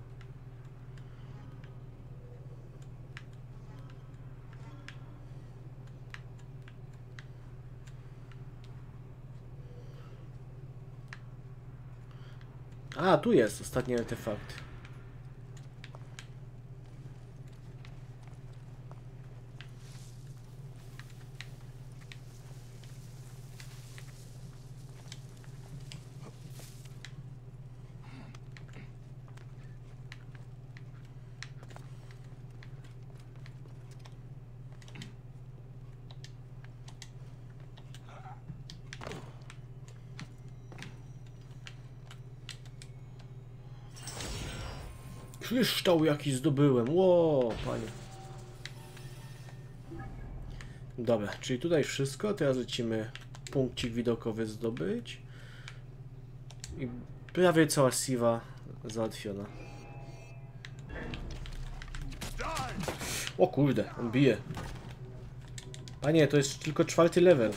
A, tu jest ostatni artefakt. Kryształ jaki zdobyłem. Ło, panie. Dobra, czyli tutaj wszystko. Teraz lecimy punkcik widokowy zdobyć. I prawie cała siwa załatwiona. O kurde, on bije. Panie, to jest tylko czwarty level.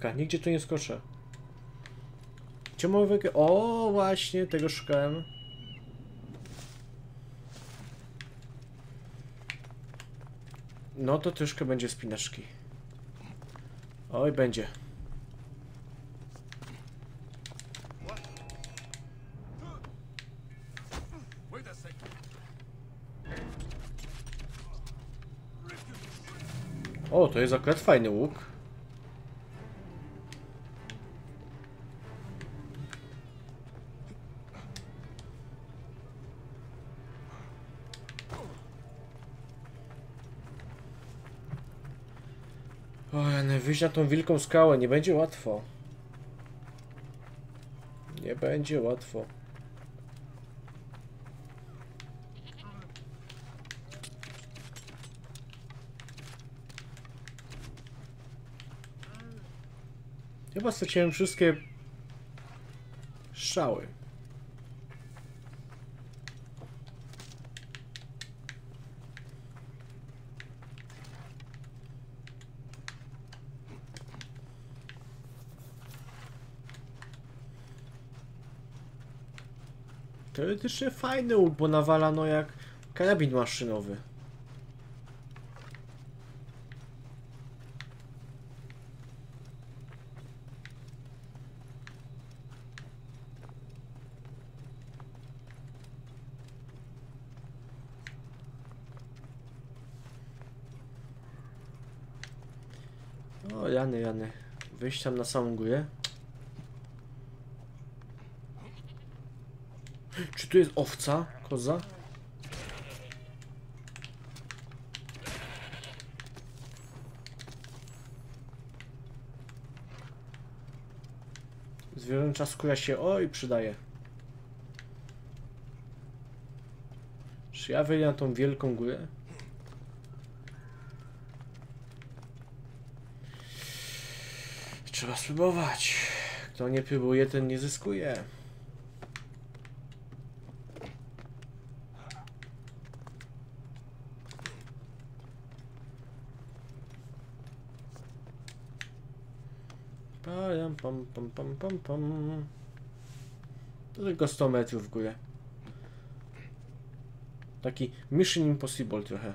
Cholipka, nigdzie tu nie skoczę. Mam wykę... O, właśnie, tego szukałem. No to troszkę będzie spinaczki. Oj, będzie. O, to jest akurat fajny łuk. Na tą wielką skałę nie będzie łatwo. Nie będzie łatwo. Chyba straciłem wszystkie strzały. Teoretycznie fajny łuk, bo nawalano jak karabin maszynowy. O, Jany, Jany. Wyjść tam na samą górę. Czy tu jest owca? Koza? Zwierzęcza skóra się oj przydaje. Czy ja wejdę na tą wielką górę? Trzeba spróbować. Kto nie próbuje, ten nie zyskuje. Pam, pam, pam, pam. To tylko 100 metrów w górę. Taki Mission Impossible trochę.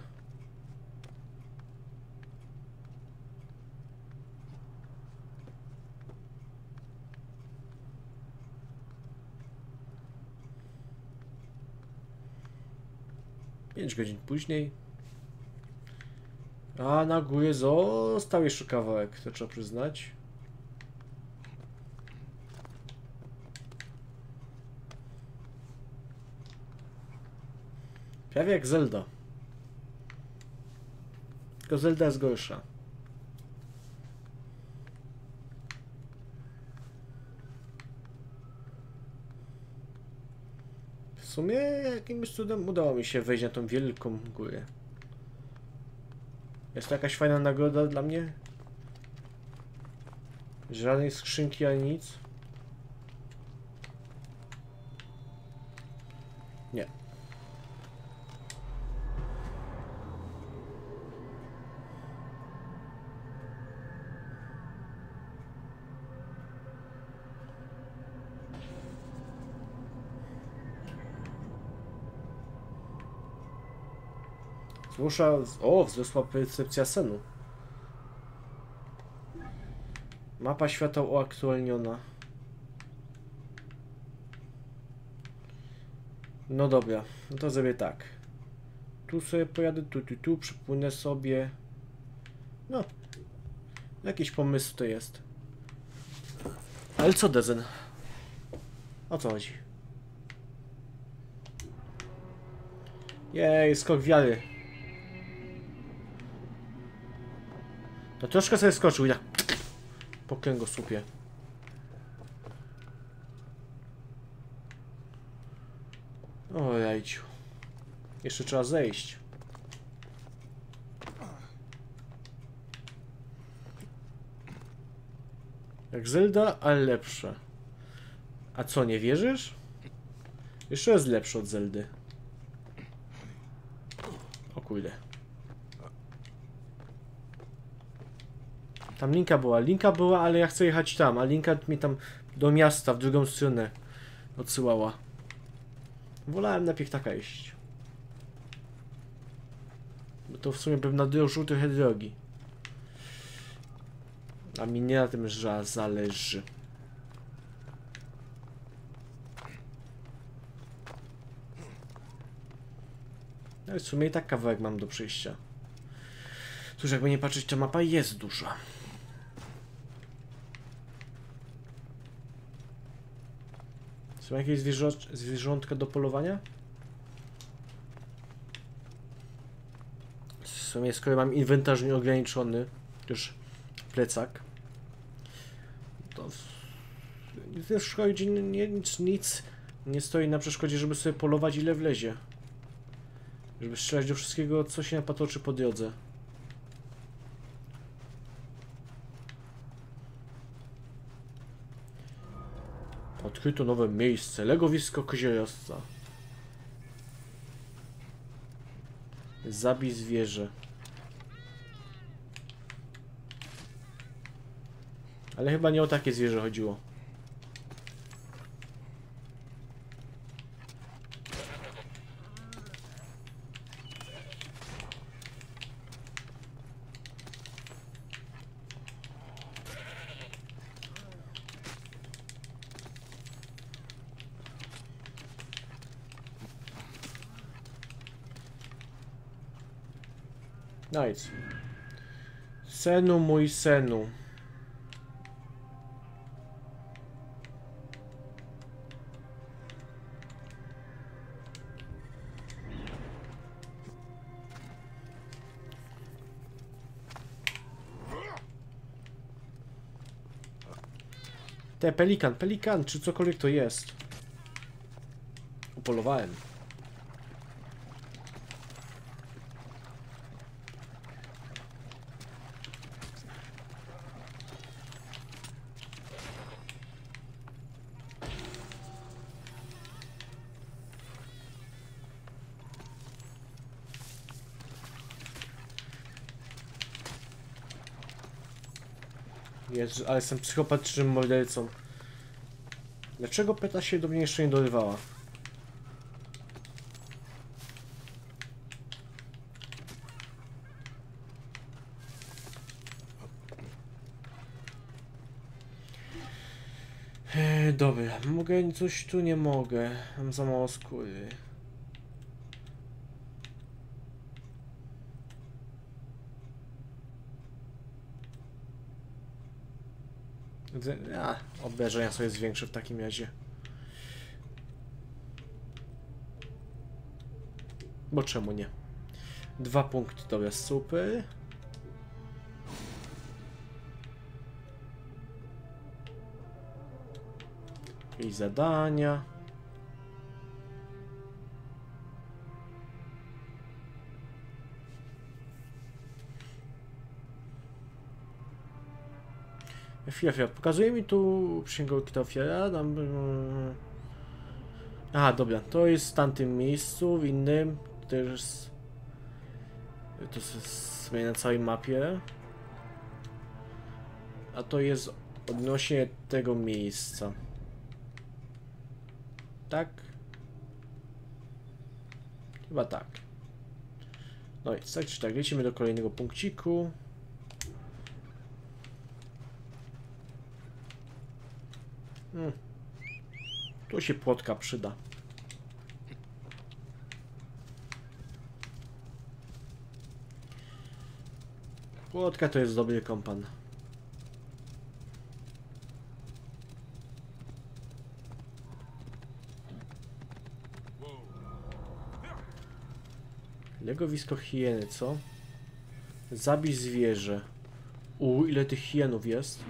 Pięć godzin później. A na górze został jeszcze kawałek, to trzeba przyznać. Prawie jak Zelda. Tylko Zelda jest gorsza. W sumie jakimś cudem udało mi się wejść na tą wielką górę. Jest to jakaś fajna nagroda dla mnie? Żadnej skrzynki ani nic? Zmusza... O, wzrosła percepcja senu. Mapa świata uaktualniona. No dobra, no to zrobię tak. Tu sobie pojadę, tu, tu, tu, przypłynę sobie. No. Jakiś pomysł to jest. Ale co Dezen? O co chodzi? Jej, skok wiary. No troszkę sobie skoczył i tak po kręgosłupie. O jajciu. Jeszcze trzeba zejść. Jak Zelda, ale lepsze. A co, nie wierzysz? Jeszcze jest lepszy od Zeldy. O kurde. Tam linka była. Linka była, ale ja chcę jechać tam, a linka mi tam do miasta, w drugą stronę odsyłała. Wolałem najpierw taka iść. Bo to w sumie pewna drożu trochę drogi. A mi nie na tym że zależy. No i w sumie i tak kawałek mam do przejścia. Cóż, jakby nie patrzeć, to mapa jest duża. Są jakieś zwierzę zwierzątka do polowania? W sumie, skoro mam inwentarz nieograniczony, już plecak. To w- szkodzie nie, nic, nic nie stoi na przeszkodzie, żeby sobie polować ile wlezie. Żeby strzelać do wszystkiego, co się napatoczy po drodze. Odkryto nowe miejsce. Legowisko koziorosca. Zabij zwierzę. Ale chyba nie o takie zwierzę chodziło. Nice. Senu mój senu. Te pelikan, pelikan, czy cokolwiek to jest. Upolowałem. Ale jestem psychopatycznym mordercą. Dlaczego Peta się do mnie jeszcze nie dorywała? Eee, dobra, mogę coś tu nie mogę. Mam za mało skóry. Z- Obrażenia sobie zwiększę w takim razie. Bo czemu nie? Dwa punkty, dobra, super. I zadania. Chwila, chwila, pokazuje mi tu księgowki ofiara. Tam... mm. Aha, dobra, to jest w tamtym miejscu, w innym. Jest... To jest na całej mapie. A to jest odnośnie tego miejsca. Tak? Chyba tak. No i tak czy tak, lecimy do kolejnego punkciku. Hmm. Tu się płotka przyda. Płotka to jest dobry kompan. Legowisko hieny, co? Zabij zwierzę. U, ile tych hienów jest?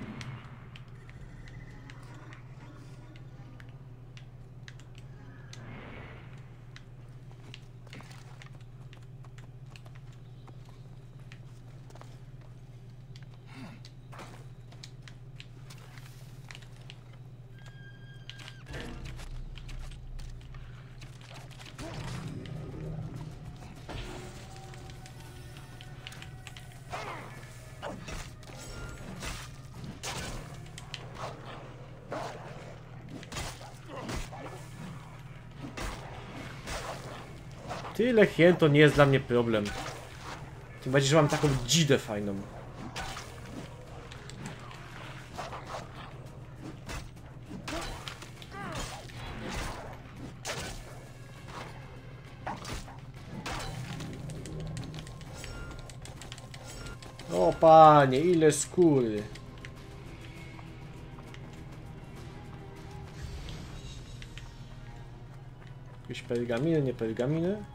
Tyle hien to nie jest dla mnie problem. Tym bardziej, że mam taką dzidę fajną. O panie, ile skóry. Jakieś pergaminy, nie pergaminy.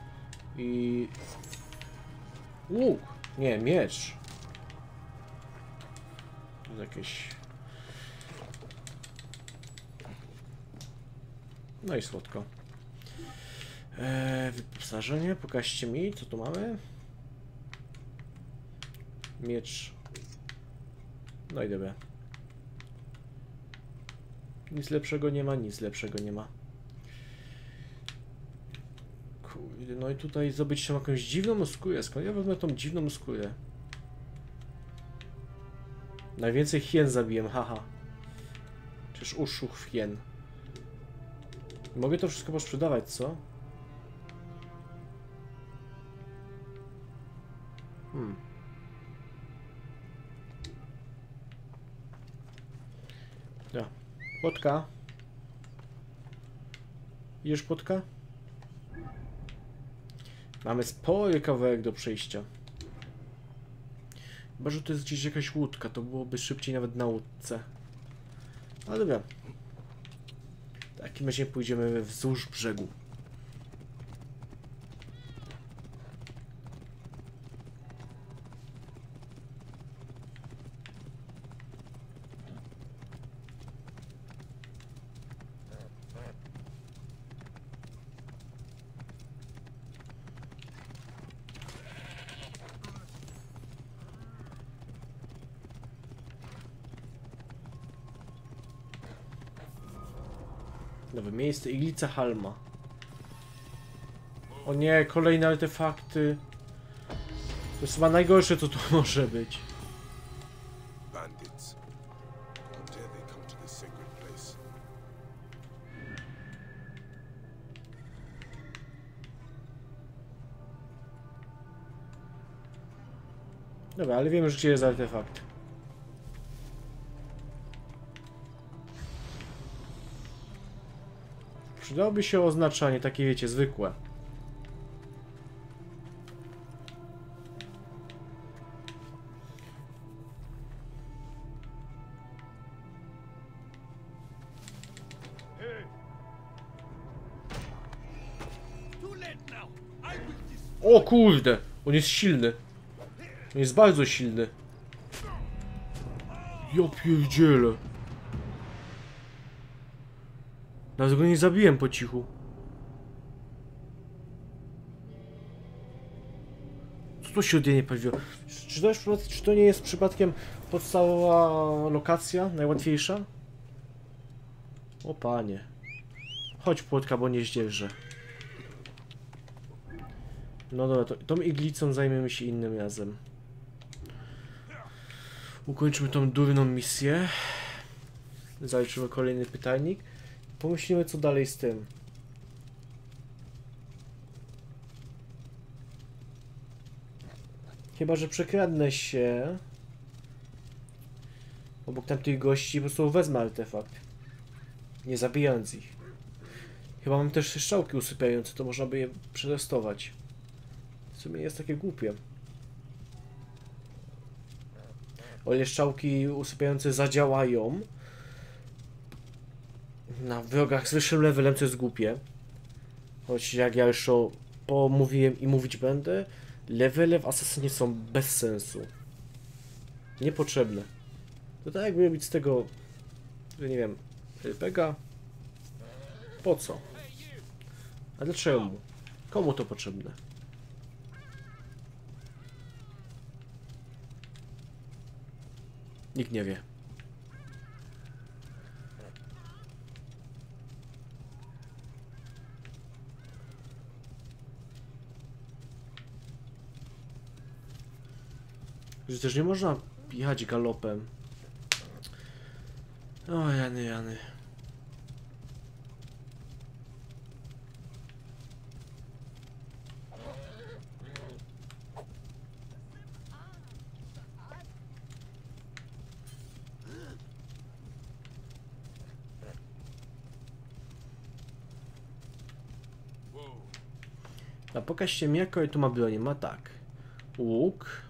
I... Łuk! Nie, miecz. jakieś... No i słodko. Eee, wyposażenie, pokażcie mi, co tu mamy. Miecz. No i dobra. Nic lepszego nie ma, nic lepszego nie ma. Kurde, i tutaj zdobyć tą jakąś dziwną skórę. Skąd ja wezmę tą dziwną skórę? Najwięcej hien zabiłem, haha. Przecież uszuch hien. Mogę to wszystko posprzedawać, co? Hmm. Ja. Płotka. Idziesz płotka? Mamy spory kawałek do przejścia. Chyba, że to jest gdzieś jakaś łódka, to byłoby szybciej nawet na łódce. Ale dobra. W takim razie pójdziemy wzdłuż brzegu. Nowe miejsce, iglica Halma. O nie, kolejne artefakty. To jest chyba najgorsze, co tu może być. Dobra, ale wiemy, że gdzie jest artefakt. Przydałoby się oznaczanie, takie wiecie, zwykłe. O kurde! On jest silny. On jest bardzo silny. Ja pierdzielę. Nawet go nie zabiłem po cichu. Co tu się od nie pojawiło? Czy to, czy to nie jest przypadkiem podstawowa lokacja, najłatwiejsza? O panie. Chodź płotka, bo nie zdzierżę. No dobra, to, tą iglicą zajmiemy się innym razem. Ukończymy tą durną misję. Zaliczymy kolejny pytajnik. Pomyślimy co dalej z tym. Chyba, że przekradnę się obok tamtych gości po prostu wezmę artefakt. Nie zabijając ich. Chyba mam też strzałki usypiające, to można by je przetestować. W sumie jest takie głupie. O ile strzałki usypiające zadziałają na wrogach z wyższym levelem, co jest głupie. Choć jak ja już o pomówiłem i mówić będę, levele w Assassinie są bez sensu. Niepotrzebne. To tak jakby robić z tego, że nie wiem, RPGa. Po co? A dlaczego? Komu to potrzebne? Nikt nie wie. Że też nie można jechać galopem. O, Jany, Jany. A pokażcie mi, jaką tu ma broń. Ma tak. Łuk.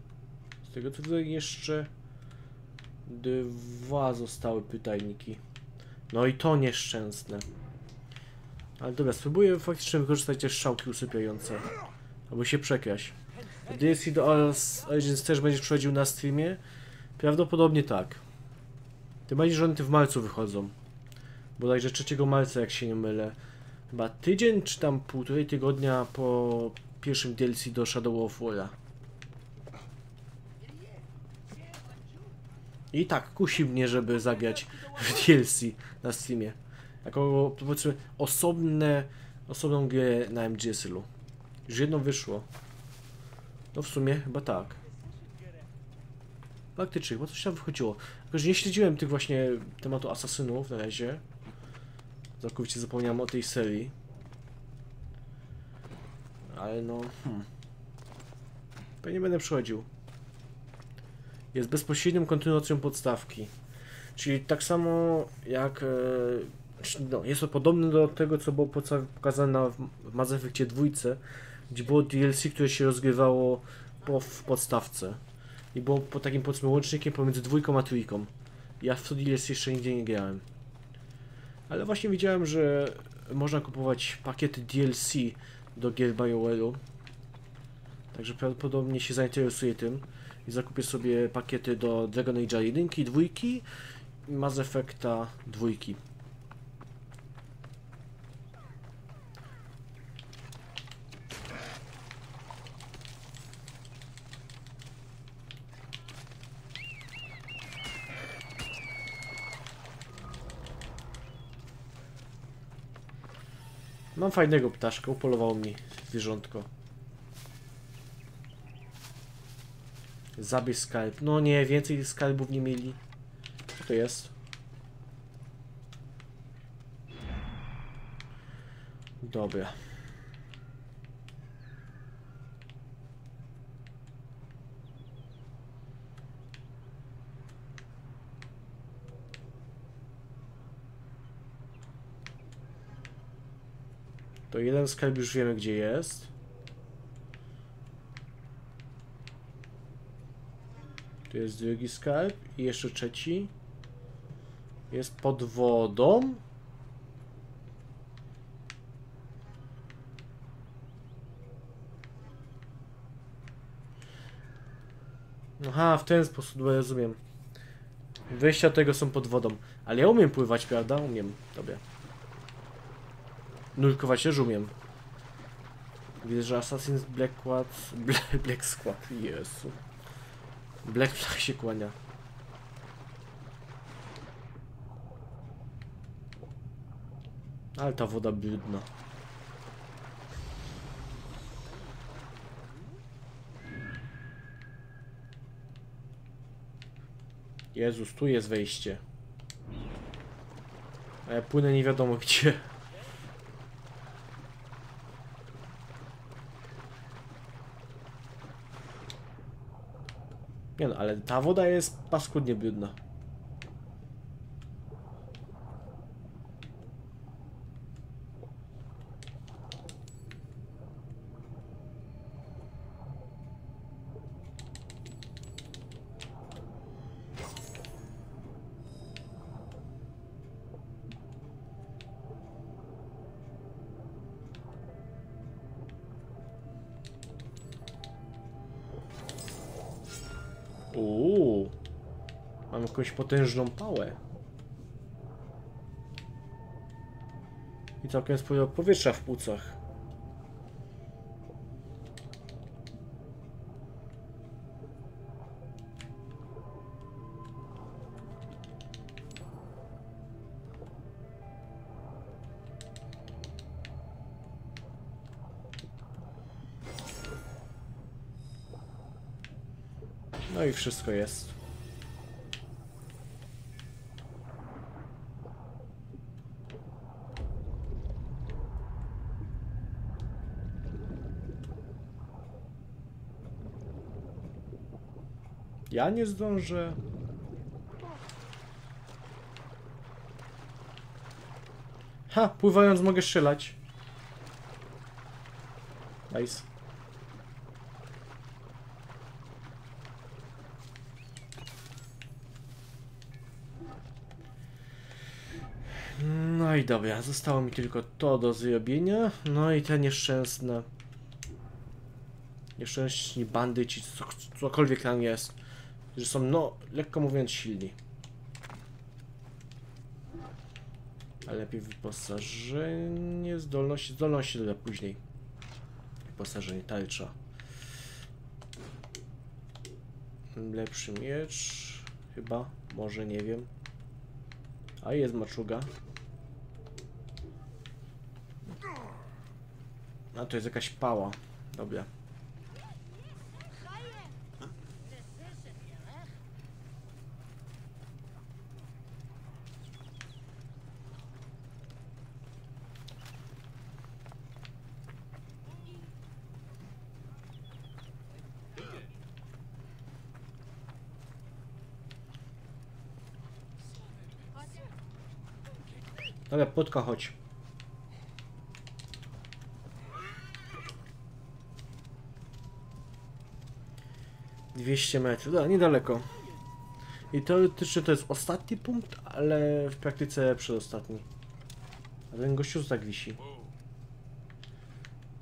Z tego tutaj jeszcze dwa zostały pytajniki. No i to nieszczęsne. Ale dobra, spróbuję faktycznie wykorzystać te strzałki usypiające. Albo się przekraść. DLC do Origins też będziesz przechodził na streamie? Prawdopodobnie tak. Tym bardziej, że one w marcu wychodzą. Bodajże 3 marca, jak się nie mylę. Chyba tydzień, czy tam półtorej tygodnia po pierwszym DLC do Shadow of War'a. I tak, kusi mnie, żeby zagrać w DLC na Steamie. Jako, powiedzmy, osobne, osobną grę na MGS-u. Już jedno wyszło. No w sumie chyba tak. Faktycznie, chyba coś tam wychodziło. Tylko, że nie śledziłem tych właśnie tematu asasynów na razie. Całkowicie zapomniałem o tej serii. Ale no... Hmm. Pewnie będę przechodził. Jest bezpośrednią kontynuacją podstawki. Czyli tak samo jak... E, no, jest to podobne do tego, co było pokazane w Mass Effectie dwójce, gdzie było DLC, które się rozgrywało po, w podstawce. I było po takim powiedzmy łącznikiem pomiędzy dwójką a trójką. Ja w to DLC jeszcze nigdzie nie grałem. Ale właśnie widziałem, że można kupować pakiety DLC do gier BioWare'u. Także prawdopodobnie się zainteresuję tym. I zakupię sobie pakiety do Dragon Age'a 1, 2 i Mass Effecta 2. Mam fajnego ptaszka, upolował mi zwierzątko. Zabierz skarb. No nie, więcej skarbów nie mieli. Co to jest? Dobra. To jeden skarb już wiemy gdzie jest. Jest drugi skarb i jeszcze trzeci. Jest pod wodą. Aha, w ten sposób dobra, rozumiem. Wejścia do tego są pod wodą. Ale ja umiem pływać, prawda? Umiem. Dobra. Nurkować też umiem. Widzę, że Assassin's Black Squad... Black, Black Squad, Jezu. Black Flag się kłania. Ale ta woda brudna. Jezus, tu jest wejście. A ja płynę nie wiadomo gdzie. Nie no, ale ta woda jest paskudnie brudna. Potężną pałę. I całkiem sporo powietrza w płucach. No i wszystko jest. Ja nie zdążę. Ha, pływając mogę strzelać. Nice. No i dobra, zostało mi tylko to do zrobienia. No i te nieszczęsne. Nieszczęśni bandyci, co, cokolwiek tam jest. Że są, no, lekko mówiąc, silni. Ale lepiej wyposażenie, zdolności, zdolności doda później. Wyposażenie, tarcza. Lepszy miecz, chyba, może, nie wiem. A jest maczuga. A to jest jakaś pała. Dobra. Dobra, płotka, chodź. Dwieście metrów, da, niedaleko. I teoretycznie to jest ostatni punkt, ale w praktyce przedostatni. A ten gościu tak wisi.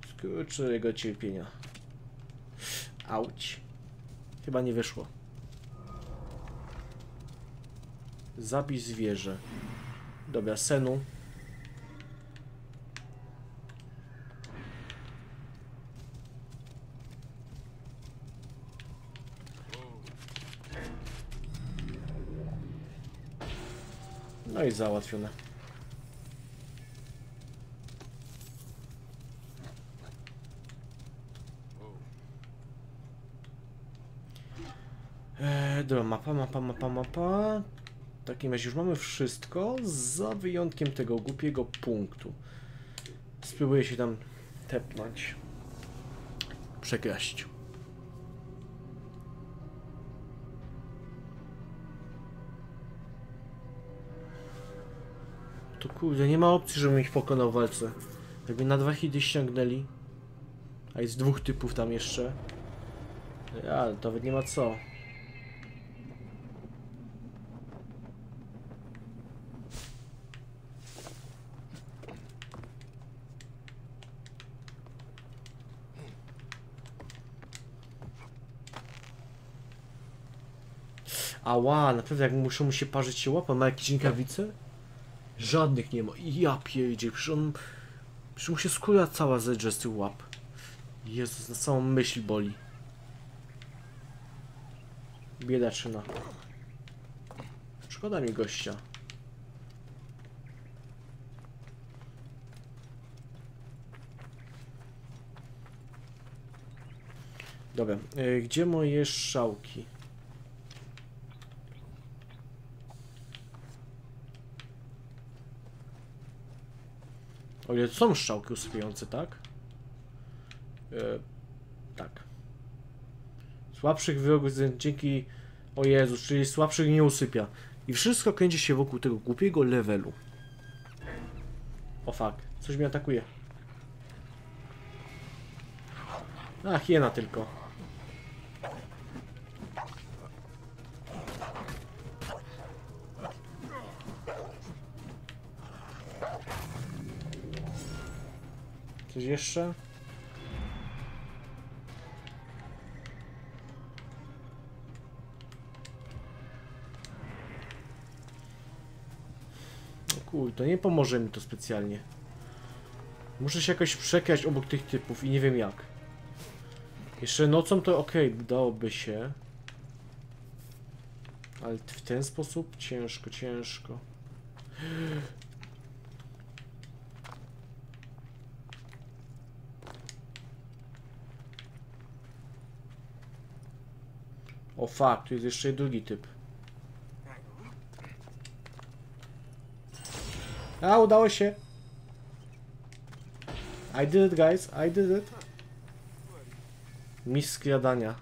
Skurczy jego cierpienia. Auć. Chyba nie wyszło. Zabij zwierzę. Dobra, Senu. No i załatwione. Eee, dobra, mapa, mapa, mapa, mapa. W takim razie już mamy wszystko, za wyjątkiem tego głupiego punktu. Spróbuję się tam tepnąć. Przekraść. To kurde, nie ma opcji, żebym ich pokonał w walce. Jakby na dwa hity ściągnęli. A jest dwóch typów tam jeszcze. Ja, nawet nie ma co. Ała, naprawdę jak muszą mu się parzyć się łapa, ma jakieś rękawice? Żadnych nie ma. Ja pierdzie, przecież on... Przecież mu się skóra cała zedrze z tych łap. Jezus, na samą myśl boli. Biedaczyna. Szkoda mi gościa. Dobra, y, gdzie moje szałki? O ile są strzałki usypiające, tak? E, tak. Słabszych wrogów z- dzięki... O Jezus, czyli słabszych nie usypia. I wszystko kręci się wokół tego głupiego levelu. O fuck, coś mnie atakuje. A, hiena tylko. Coś jeszcze? No kuj, to nie pomoże mi to specjalnie. Muszę się jakoś przekraść obok tych typów i nie wiem jak. Jeszcze nocą to ok, dałoby się. Ale w ten sposób ciężko, ciężko. O fuck, tu jest jeszcze drugi typ. A, udało się. I did it, guys. I did it. Mistrz skradania.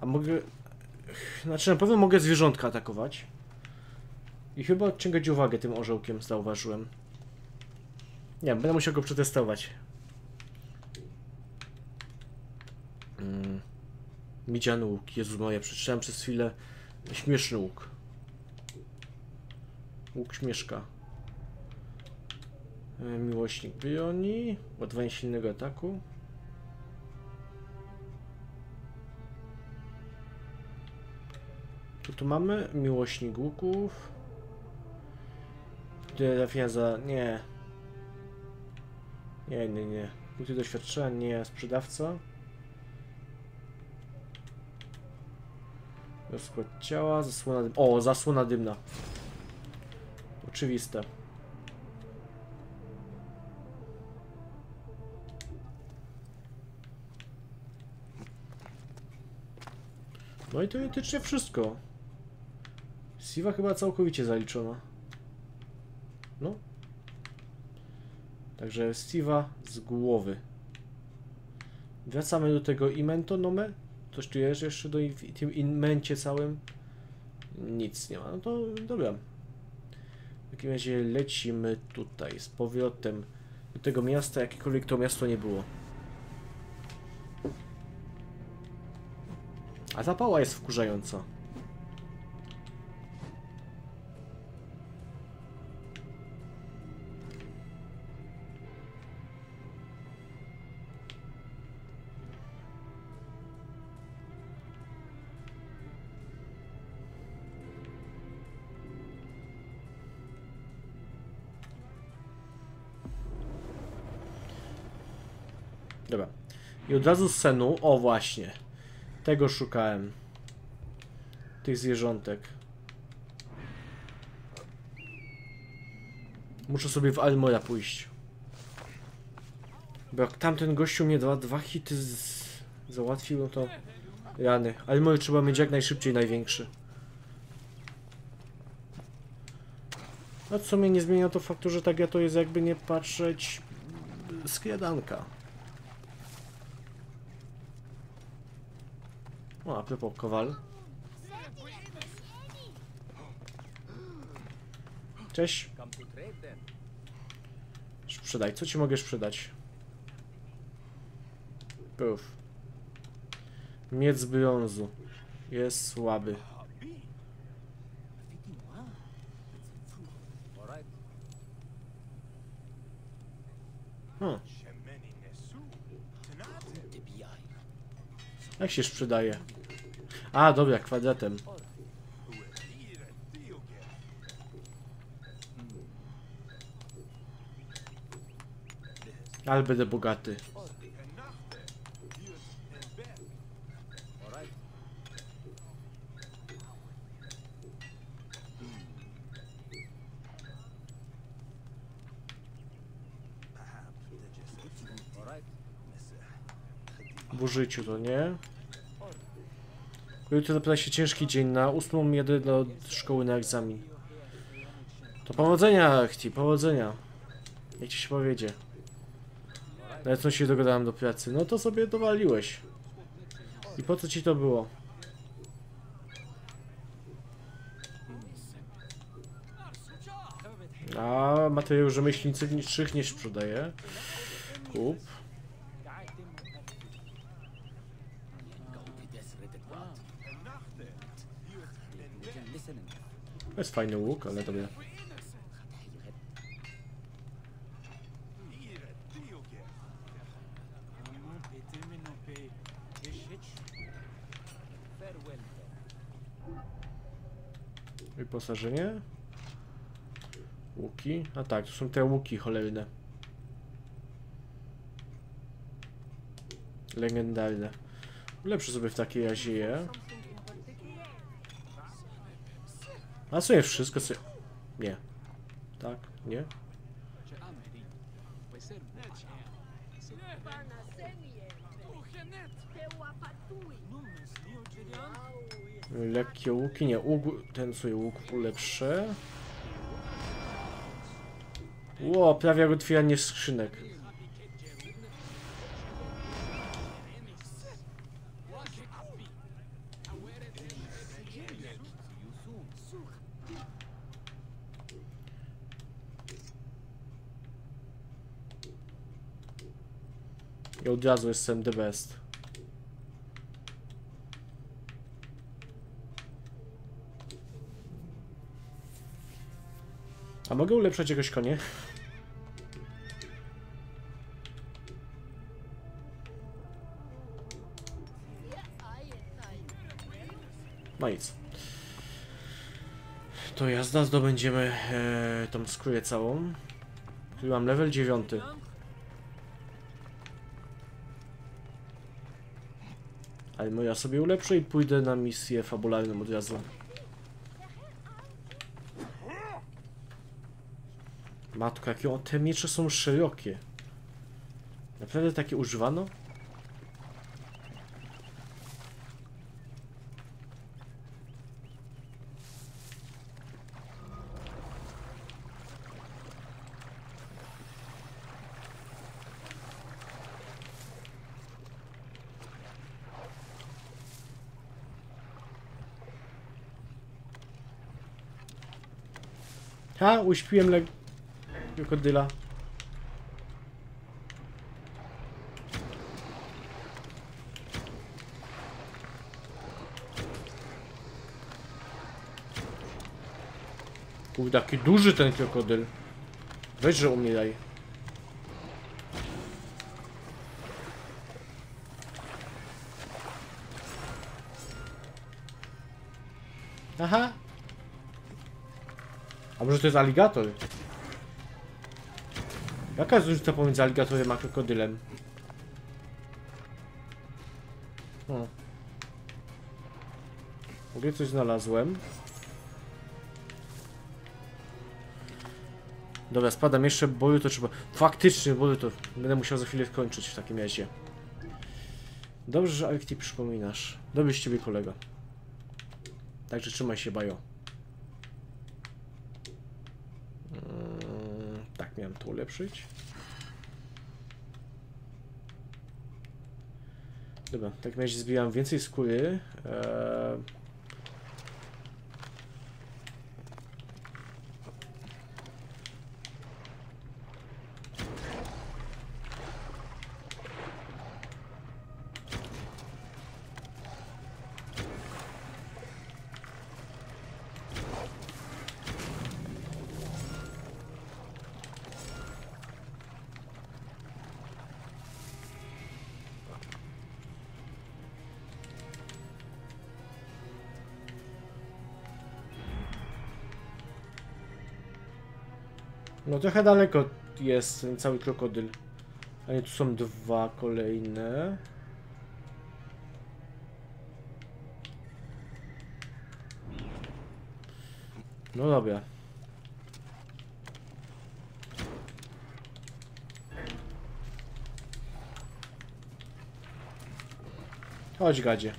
A mogę... Znaczy, na pewno mogę zwierzątka atakować. I chyba odciągać uwagę tym orzełkiem, zauważyłem. Nie będę musiał go przetestować. Miedziany łuk. Jezus moje, przeczytałem przez chwilę śmieszny łuk. Łuk śmieszka. E, Miłośnik broni. Ładowanie silnego ataku. Tu tu mamy miłośnik łuków. Trafienia za... nie. Nie, nie, nie. Punkty doświadczenia, nie. Sprzedawca. Rozkład ciała, zasłona dym... O, zasłona dymna. Oczywiste. No i teoretycznie wszystko. Siwa chyba całkowicie zaliczona. No. Także Siva z głowy. Wracamy do tego Imento Nome. Coś tu jest jeszcze do w tym Inmencie całym? Nic nie ma. No to dobra. W takim razie lecimy tutaj z powrotem do tego miasta, jakiekolwiek to miasto nie było. A zapała jest wkurzająca. Od razu z senu, o właśnie. Tego szukałem. Tych zwierzątek. Muszę sobie w Almora pójść. Bo jak tamten gościu mnie dwa, dwa hity z... załatwił, no to... Rany. Almor trzeba mieć jak najszybciej największy. A co mnie nie zmienia to faktu, że tak ja to jest jakby nie patrzeć... Skriadanka. O, a propos kowal. Cześć. Sprzedaj. Co ci mogę sprzedać? Puf. Miec brązu. Jest słaby. Hmm. Jak się sprzedaje? A, dobra, kwadratem. Ale będę bogaty. W użyciu to nie. Jutro zaczyna się ciężki dzień. Na ósmą jedę do szkoły na egzamin. To powodzenia, Chci, powodzenia. Jak ci się powiedzie. Nawet co się dogadałem do pracy. No to sobie dowaliłeś. I po co ci to było? A materiał rzemieślniczych nie sprzedaje. Kup. To jest fajny łuk, ale dobra. Wyposażenie. Łuki. A tak, to są te łuki cholerne. Legendarne. Lepsze sobie w takiej razie A sobie wszystko sobie... Nie. Tak? Nie? Lekkie łuki, nie, ten sobie łuk ulepszę. Ło, prawie jak otwieranie skrzynek. Razu jestem the best. A mogę ulepszać jakoś konie? No nic. To jazda, zdobędziemy e, tą skórę całą. Tu mam level 9. Ale no ja sobie ulepszę i pójdę na misję fabularną od razu. Matko, jakie o, te miecze są szerokie. Naprawdę takie używano? Uśpiłem le... krokodyla. Kurde, jaki duży ten krokodyl. Weź, że umieraj. To jest aligator? Jaka jest różnica pomiędzy aligatorem a krokodylem? Ogólnie coś znalazłem. Dobra, spadam jeszcze, boju to trzeba... Faktycznie, boju to będę musiał za chwilę skończyć w takim razie. Dobrze, że Arcti przypominasz. Dobry z ciebie kolega. Także trzymaj się, Bajo. Miałem to ulepszyć. Dobra, w takim razie zbijam więcej skóry. Eee... No trochę daleko jest ten cały krokodyl. A nie, tu są dwa kolejne. No dobra. Chodź gadzie.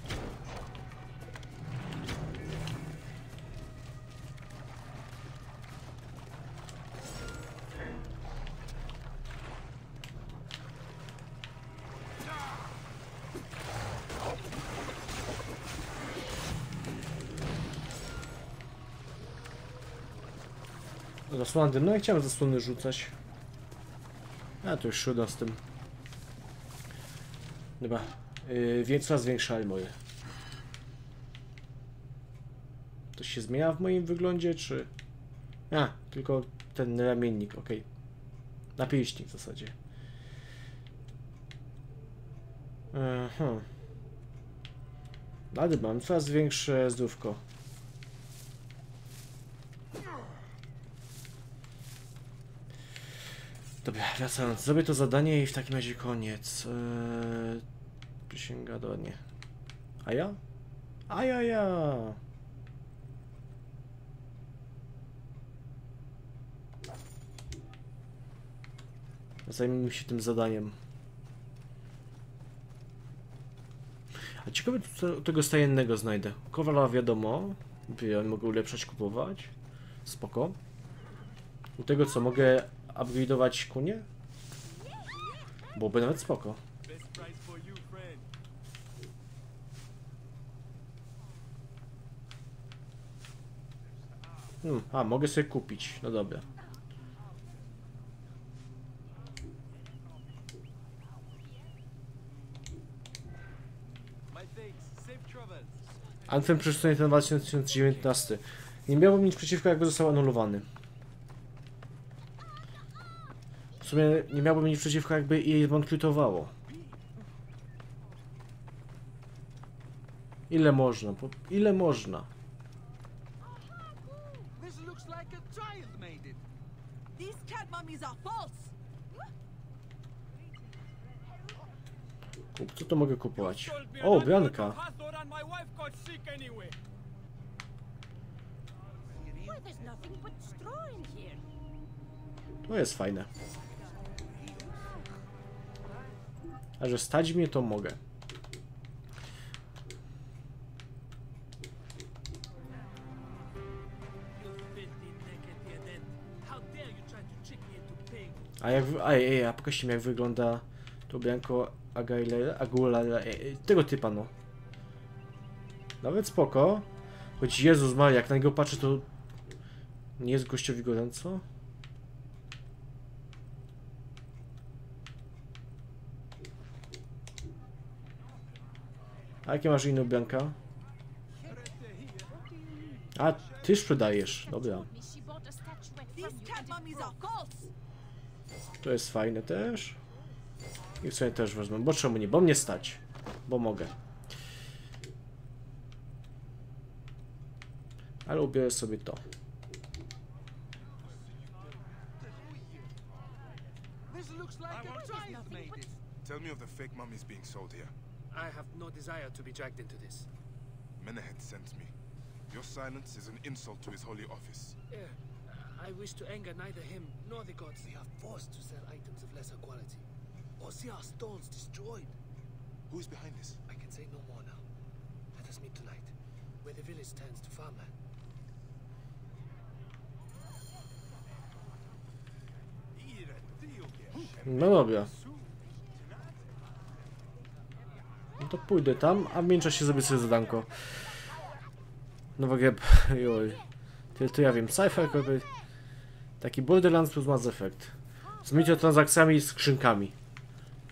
Zasłona dymna? Ja chciałem zasłony rzucać. A to już szkoda z tym. Dobra. Yy, więc coraz większe armory. To się zmienia w moim wyglądzie, czy... A, tylko ten ramiennik, ok. Napięśnik w zasadzie. Aha. Mam coraz większe zdrówko. Dobra, wracając. Zrobię to zadanie i w takim razie koniec. Eee, przysięga do nie. A ja? A ja, ja. Zajmijmy się tym zadaniem. A ciekawe, co tego stajennego znajdę. Kowala wiadomo. Mogę ulepszać, kupować. Spoko. U tego co, mogę upgrade'ować kunie? Byłoby nawet spoko. Hmm, a, mogę sobie kupić. No dobra. Anthem przeczytanie ten 2019. Nie miałbym nic przeciwko, jakby został anulowany. W sumie nie miałbym nic przeciwko, jakby jej bankrutowało. Ile można? Po- Ile można? Kup- Co to mogę kupować? O, Bianka. of Hathor and my wife got sick anyway. Why, there's nothing but straw in here. No jest fajne. A że stać mnie, to mogę. A jak... Ej, ej, a pokażcie mi jak wygląda to Bianco Agaile, Agula, tego typa no. Nawet spoko. Choć Jezus Maria, jak na niego patrzę to... Nie jest gościowi gorąco? A jakie masz inną Bianka? A, ty sprzedajesz, dobra. To jest fajne też. I w sumie też wezmę, bo czemu nie? Bo mnie stać. Bo mogę. Ale ubiorę sobie to. Tell me of the fake mummies being sold here. I have no desire to be dragged into this. Menehet sent me. Your silence is an insult to his holy office. Yeah, I wish to anger neither him nor the gods. We are forced to sell items of lesser quality, or see our stalls destroyed. Who is behind this? I can say no more now. Let us meet tonight, where the village turns to farmland. No dobra. No to pójdę tam, a w międzyczasie zrobię sobie zadanko. No w ogóle, joj. To, to ja wiem, Cypher jakby taki Borderlands plus Mass Effect. Z mikrotransakcjami i skrzynkami.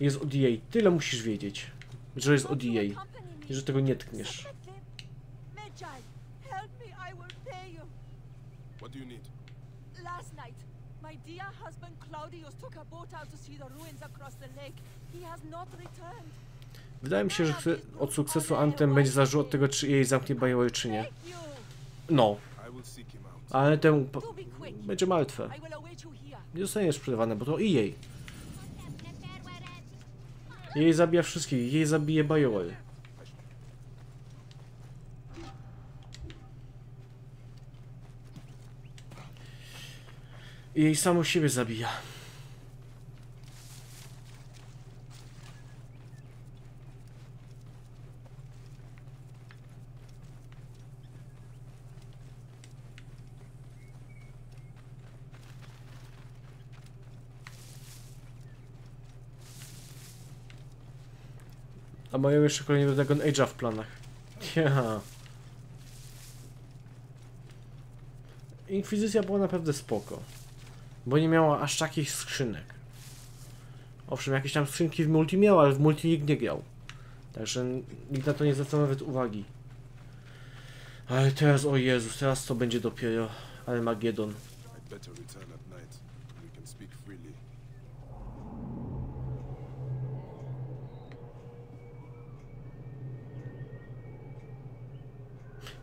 Jest od EA. Tyle musisz wiedzieć, że jest od EA. I że tego nie tkniesz. What do you need? Last night, my dear husband Claudius took a boat out to see the ruins across the lake. He has not returned. Wydaje mi się, że od sukcesu Anthem będzie zależało od tego, czy EA zamknie BioWare, czy nie. No, I ale temu będzie martwe. I. Nie zostanie sprzedawane, bo to EA. Jej zabija wszystkich, jej zabije BioWare. I jej samo siebie zabija. A mają jeszcze kolejnego Dragon Age'a w planach. Ja. Inkwizycja była naprawdę spoko. Bo nie miała aż takich skrzynek. Owszem, jakieś tam skrzynki w multi miała, ale w multi nikt nie grał. Także nikt na to nie zwracał nawet uwagi. Ale teraz, o Jezus, teraz to będzie dopiero Armageddon.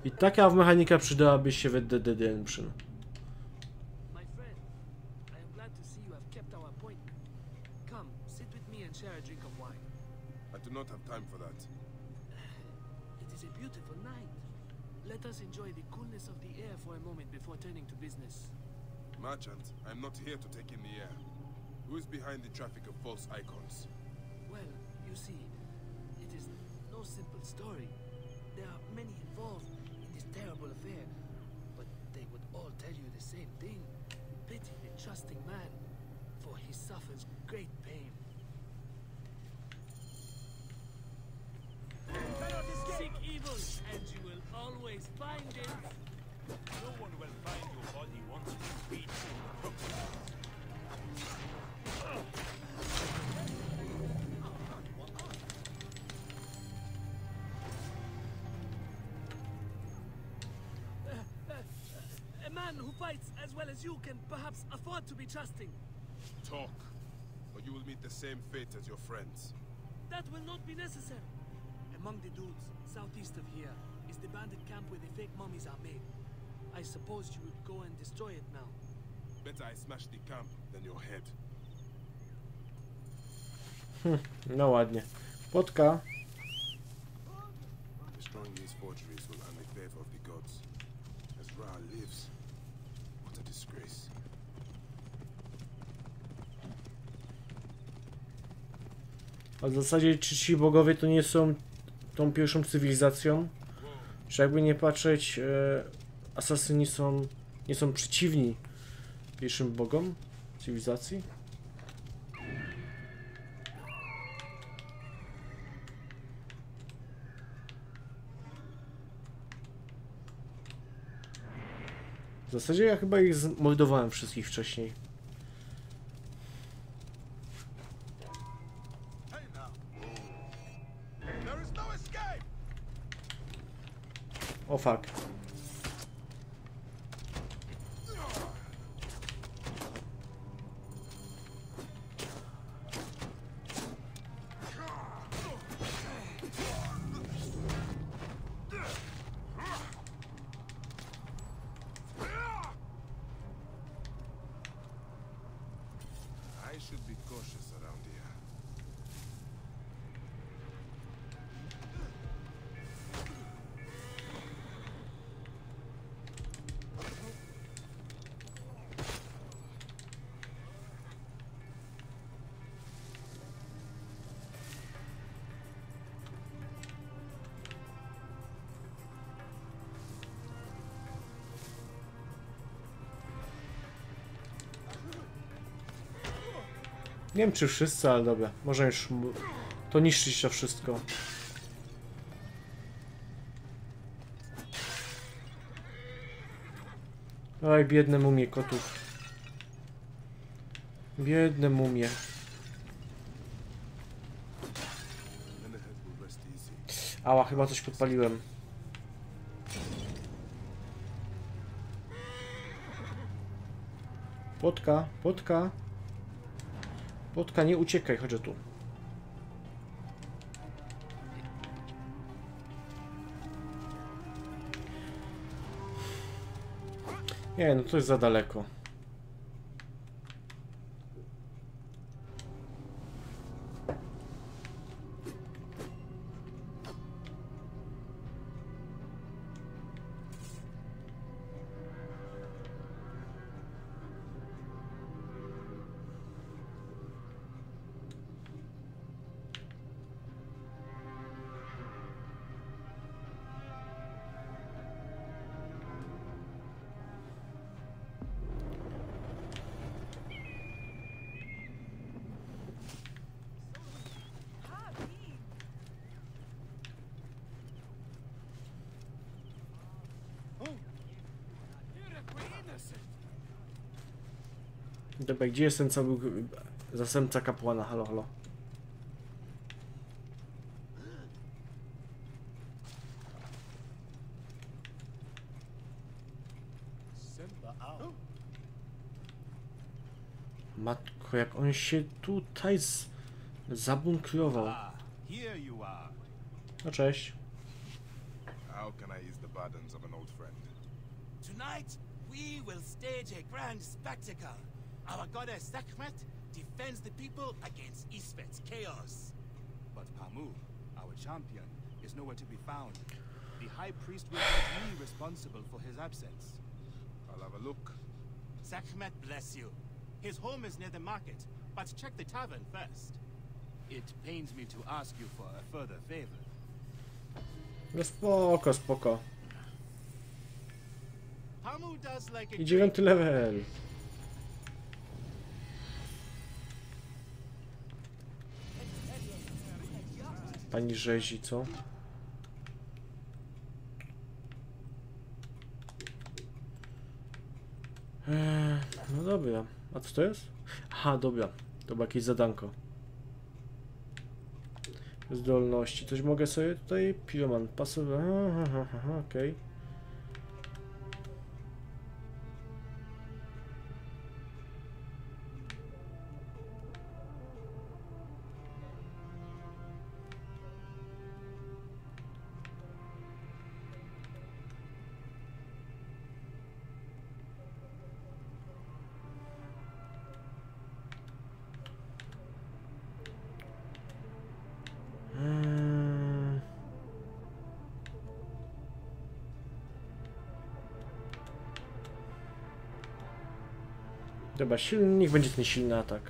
I taka mechanika przydałaby się w Dead Redemption. My friend, I am glad to see you have kept our appointment. Come, sit with me and share a drink of wine. I do not have time for that. It is a beautiful night. Let us enjoy the coolness of the air for a moment before turning to business. Merchant, I'm not here to take in the air. Who is behind the traffic of false icons? Well, you see, it is no simple story. There are many involved in this terrible affair, but they would all tell you can perhaps afford to be trusting. Talk, or you will meet the same fate as your friends. That will not be necessary. Among the dunes, southeast of here, is the bandit camp where the fake mummies are made. I suppose you would go and destroy it now. Better I smash the camp than your head. Hm, no ładnie. Płotka. A w zasadzie czy ci bogowie to nie są tą pierwszą cywilizacją? Że jakby nie patrzeć, e, asasyni są, nie są przeciwni pierwszym bogom cywilizacji? W zasadzie ja chyba ich zmordowałem wszystkich wcześniej. Fuck. Nie wiem czy wszyscy, ale dobra. Może już to niszczyć to wszystko. Oj, biedne mumie kotów. Biedne mumie. Ała, chyba coś podpaliłem. Płotka, płotka. Płotka, nie uciekaj, chodź tu. Nie, no to jest za daleko. Dobra, gdzie jest ten cały zastępca kapłana? Halo, halo. Matko, jak on się tutaj z... zabunkrował. Ah. No cześć. How can I ease the burdens of an old friend? Tonight, we will stage a grand spectacle. Our goddess Sekhmet defends the people against Isfet's chaos. But Pamu, our champion, is nowhere to be found. The High Priest will hold me responsible for his absence. I'll have a look. Sekhmet bless you. His home is near the market, but check the tavern first. It pains me to ask you for a further favor. No spoko, spoko. Pamu does like a I drink. dziewiąty level. Pani rzezi, co? Eee, no dobra. A co to jest? Aha, dobra. To było jakieś zadanko. Zdolności. Coś mogę sobie tutaj... Piroman. Pasowy. Aha, aha, Chyba silny, niech będzie ten silny atak.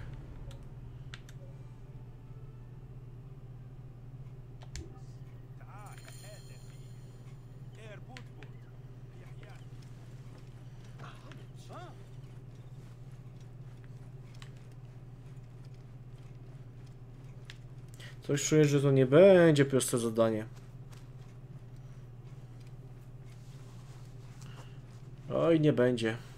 Coś czuję, że to nie będzie proste zadanie. Oj, nie będzie.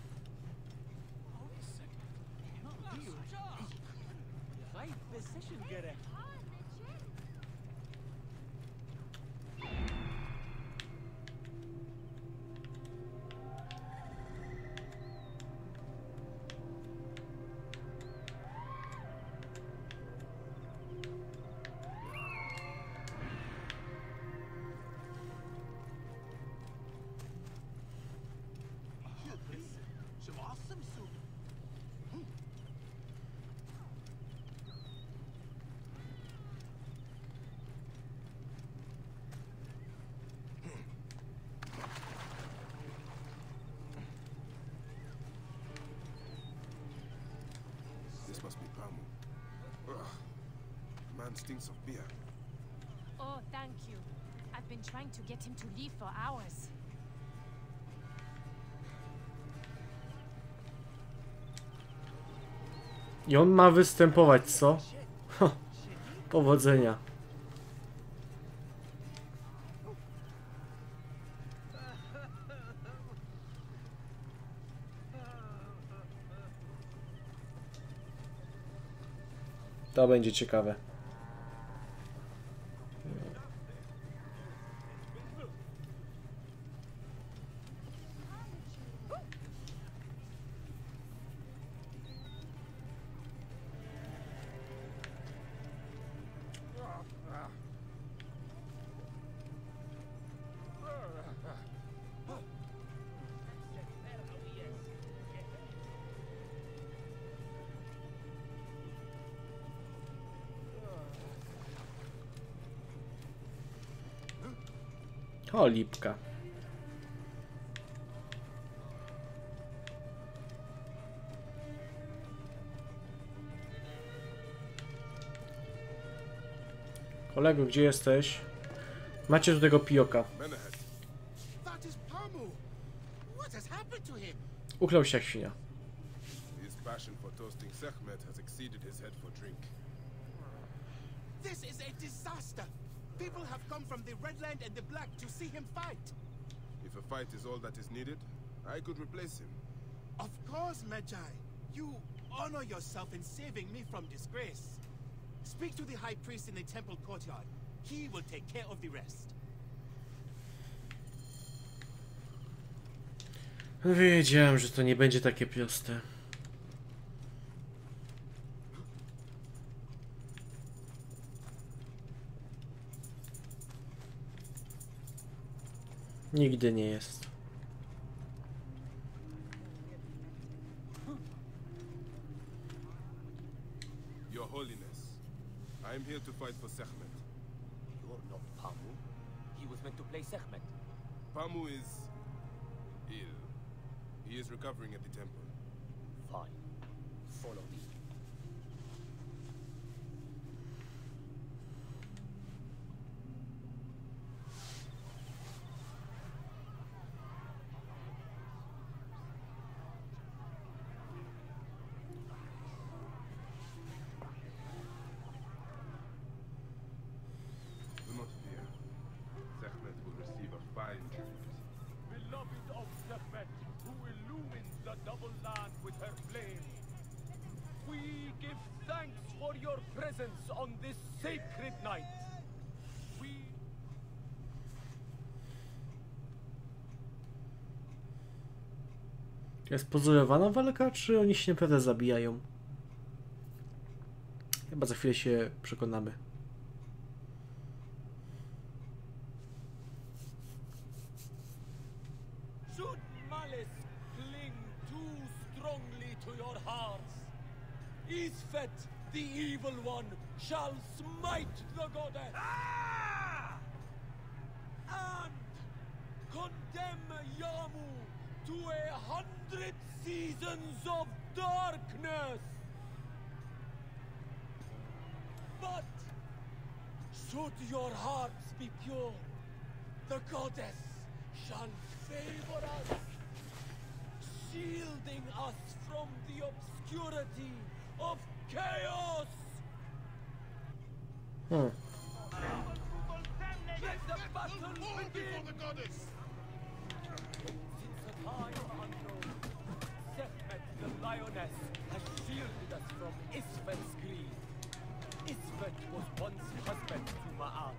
Get him to leave for hours. I on ma występować, co? Powodzenia. To będzie ciekawe. O, lipka. Kolego, gdzie jesteś? Macie tu tego him? Uchlał się jak świnia. His passion for toasting Sekhmet has exceeded his head for drink. This is a disaster. People have come from the Red Land and the Black to see him fight. If a fight is all that is needed, I could replace him. Of course, Magi. You honor yourself in saving me from disgrace. Speak to the High Priest in the temple courtyard. He will take care of the rest. Wiedziałem, że to nie będzie takie proste. Nigdy nie jest. Your Holiness, I am here to fight for Sekhmet. You're not Pamu. He was meant to play Sekhmet. Pamu is ill. He is recovering at the temple. Fine. Follow me. Jest pozorowana walka, czy oni się naprawdę zabijają? Chyba za chwilę się przekonamy. to. Isfet, the evil one, shall smite the goddess. And condemn Yamu to a hundred seasons of darkness. But should your hearts be pure, the goddess shall favor us, shielding us from the obscurity of chaos. Hmm. Let the battle begin! the goddess! Time unknown, the lioness has shielded us from Isfet's greed. Isfet was once husband to Ma'at,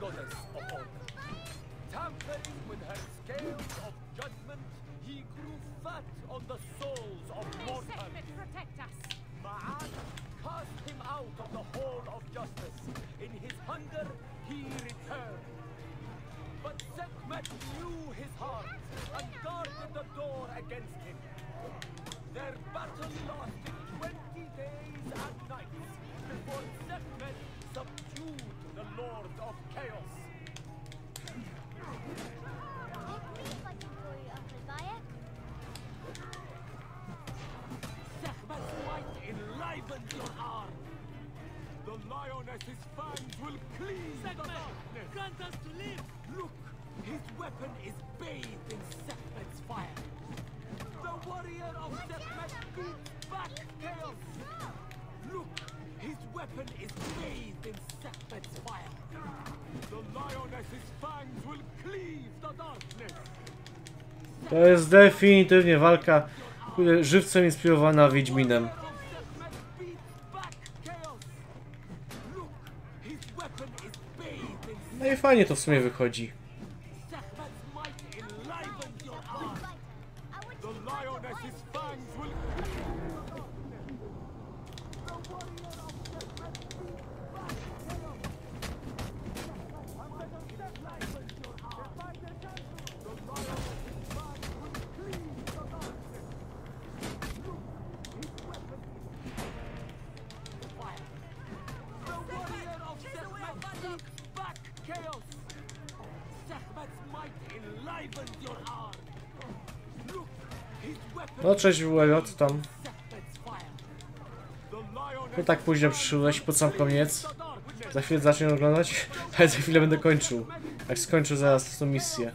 goddess of order. Tampering with her scales of judgment, he grew fat on the souls of mortals. May protect us. Ma'at cast him out of the hall of justice. In his hunger, he returned. But Sekhmet knew his heart and guarded the door against him. Their battle lasted 20 days and nights before Sekhmet subdued the Lord of Chaos. Sekhmet's might enlivens your arm. The lioness's fangs will cleave the darkness. Grant us to live. Look, his weapon is bathed weapon is bathed in Sekhmet's fire. The lioness's fangs will cleave the darkness. To jest definitywnie walka żywcem inspirowana Wiedźminem. No i fajnie to w sumie wychodzi. Cześć Wuelo, co tam? No tak późno przyszedłeś po sam koniec. Za chwilę zacznę oglądać, ale za chwilę będę kończył. Jak skończę zaraz tą misję.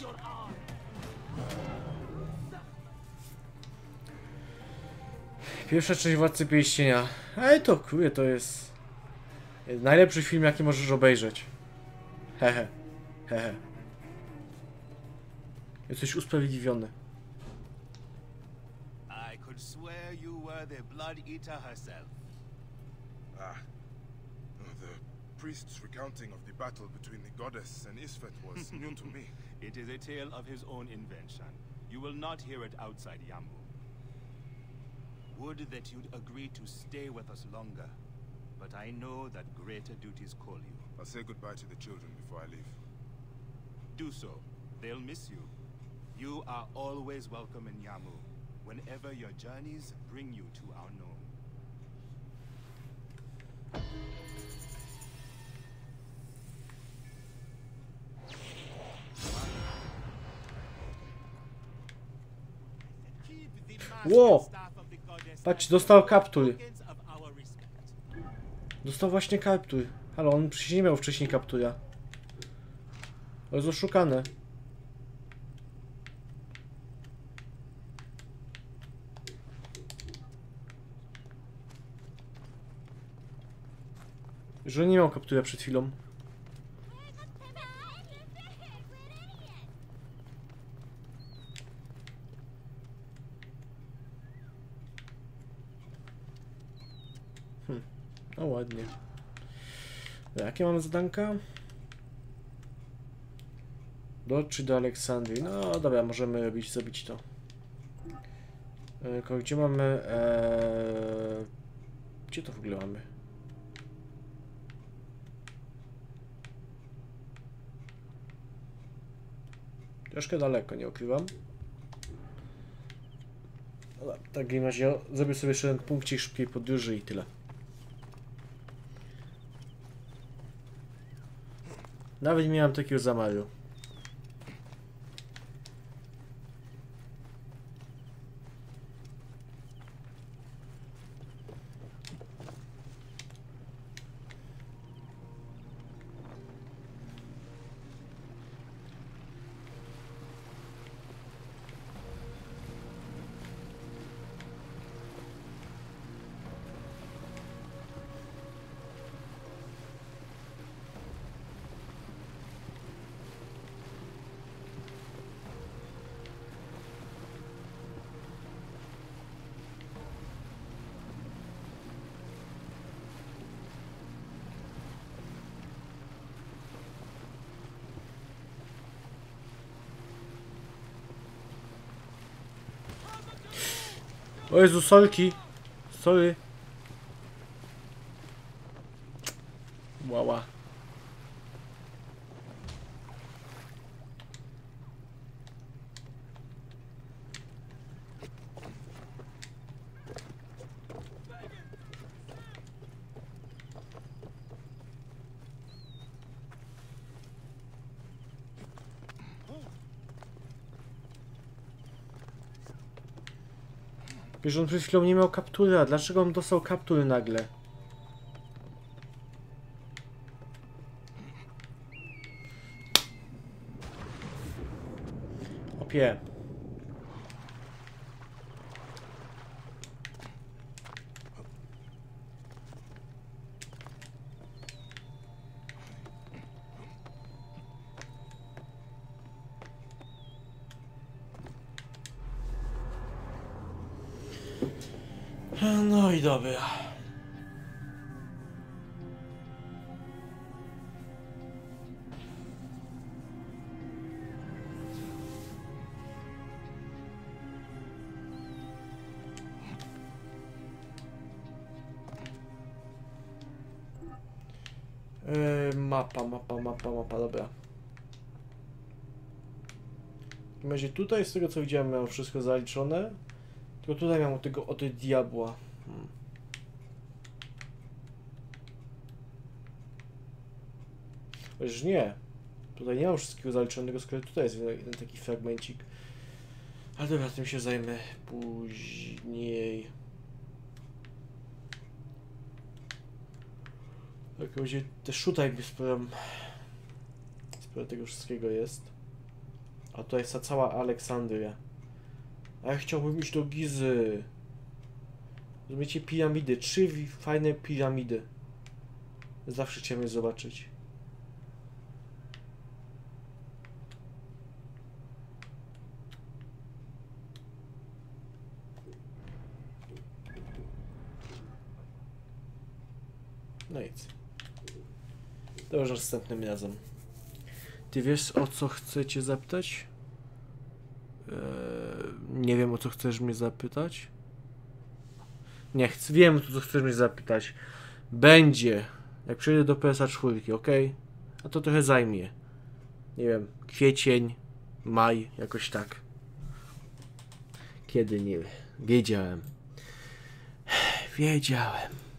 Your arm. Pierwsza część Władcy Pierścienia. Ej, to kurde, to jest... Najlepszy film, jaki możesz obejrzeć. Hehe. Hehe. Jesteś usprawiedliwiony. I could swear you were the Blood Eater herself. Ah. The priest's recounting of the battle between the goddess and Isfet was new to me. It is a tale of his own invention. You will not hear it outside Yamu. Would that you'd agree to stay with us longer. But I know that greater duties call you. I'll say goodbye to the children before I leave. Do so. They'll miss you. You are always welcome in Yamu, whenever your journeys bring you to our known. Keep the Ło! master staff of Patrz, dostał kaptur. Dostał właśnie kaptur. Halo, on przecież nie miał wcześniej kaptura. To jest oszukane. Że nie miał kaptura przed chwilą. No ładnie. Jakie mamy zadanka? Dotrzeć do Aleksandrii. No dobra, możemy robić, zrobić to. E, Tylko gdzie mamy... E... Gdzie to w ogóle mamy? Troszkę daleko, nie ukrywam. Dobra, w takim razie zrobię sobie jeszcze jeden punkcik szybkiej podróży i tyle. Nawet nie miałem takiego zamaru. O Jezu, solki! Sorry. Łała. Wiesz, on przed chwilą nie miał kaptury, a dlaczego on dostał kaptury nagle? Opie. Dobra. Yy, mapa, mapa, mapa, mapa, dobra. W takim razie tutaj, z tego co widziałem, miałem wszystko zaliczone. Tylko tutaj miałem tego o diabła. Chociaż nie. Tutaj nie mam wszystkiego zaliczonego, skoro tutaj jest jeden taki fragmencik. Ale dobra, tym się zajmę później. Tak, będzie też tutaj sporo, sporo tego wszystkiego jest. A tutaj jest ta cała Aleksandria. A ja chciałbym iść do Gizy. Rozumiecie? Piramidy. Trzy fajne piramidy. Zawsze chciałem je zobaczyć. No nic. To już następnym razem. Ty wiesz o co chcecie zapytać? Eee, nie wiem o co chcesz mnie zapytać. Nie, chcę, wiem o co chcesz mnie zapytać. Będzie. Jak przejdę do PSA 4, ok? A to trochę zajmie. Nie wiem, kwiecień, maj, jakoś tak. Kiedy nie. Wiedziałem. Wiedziałem.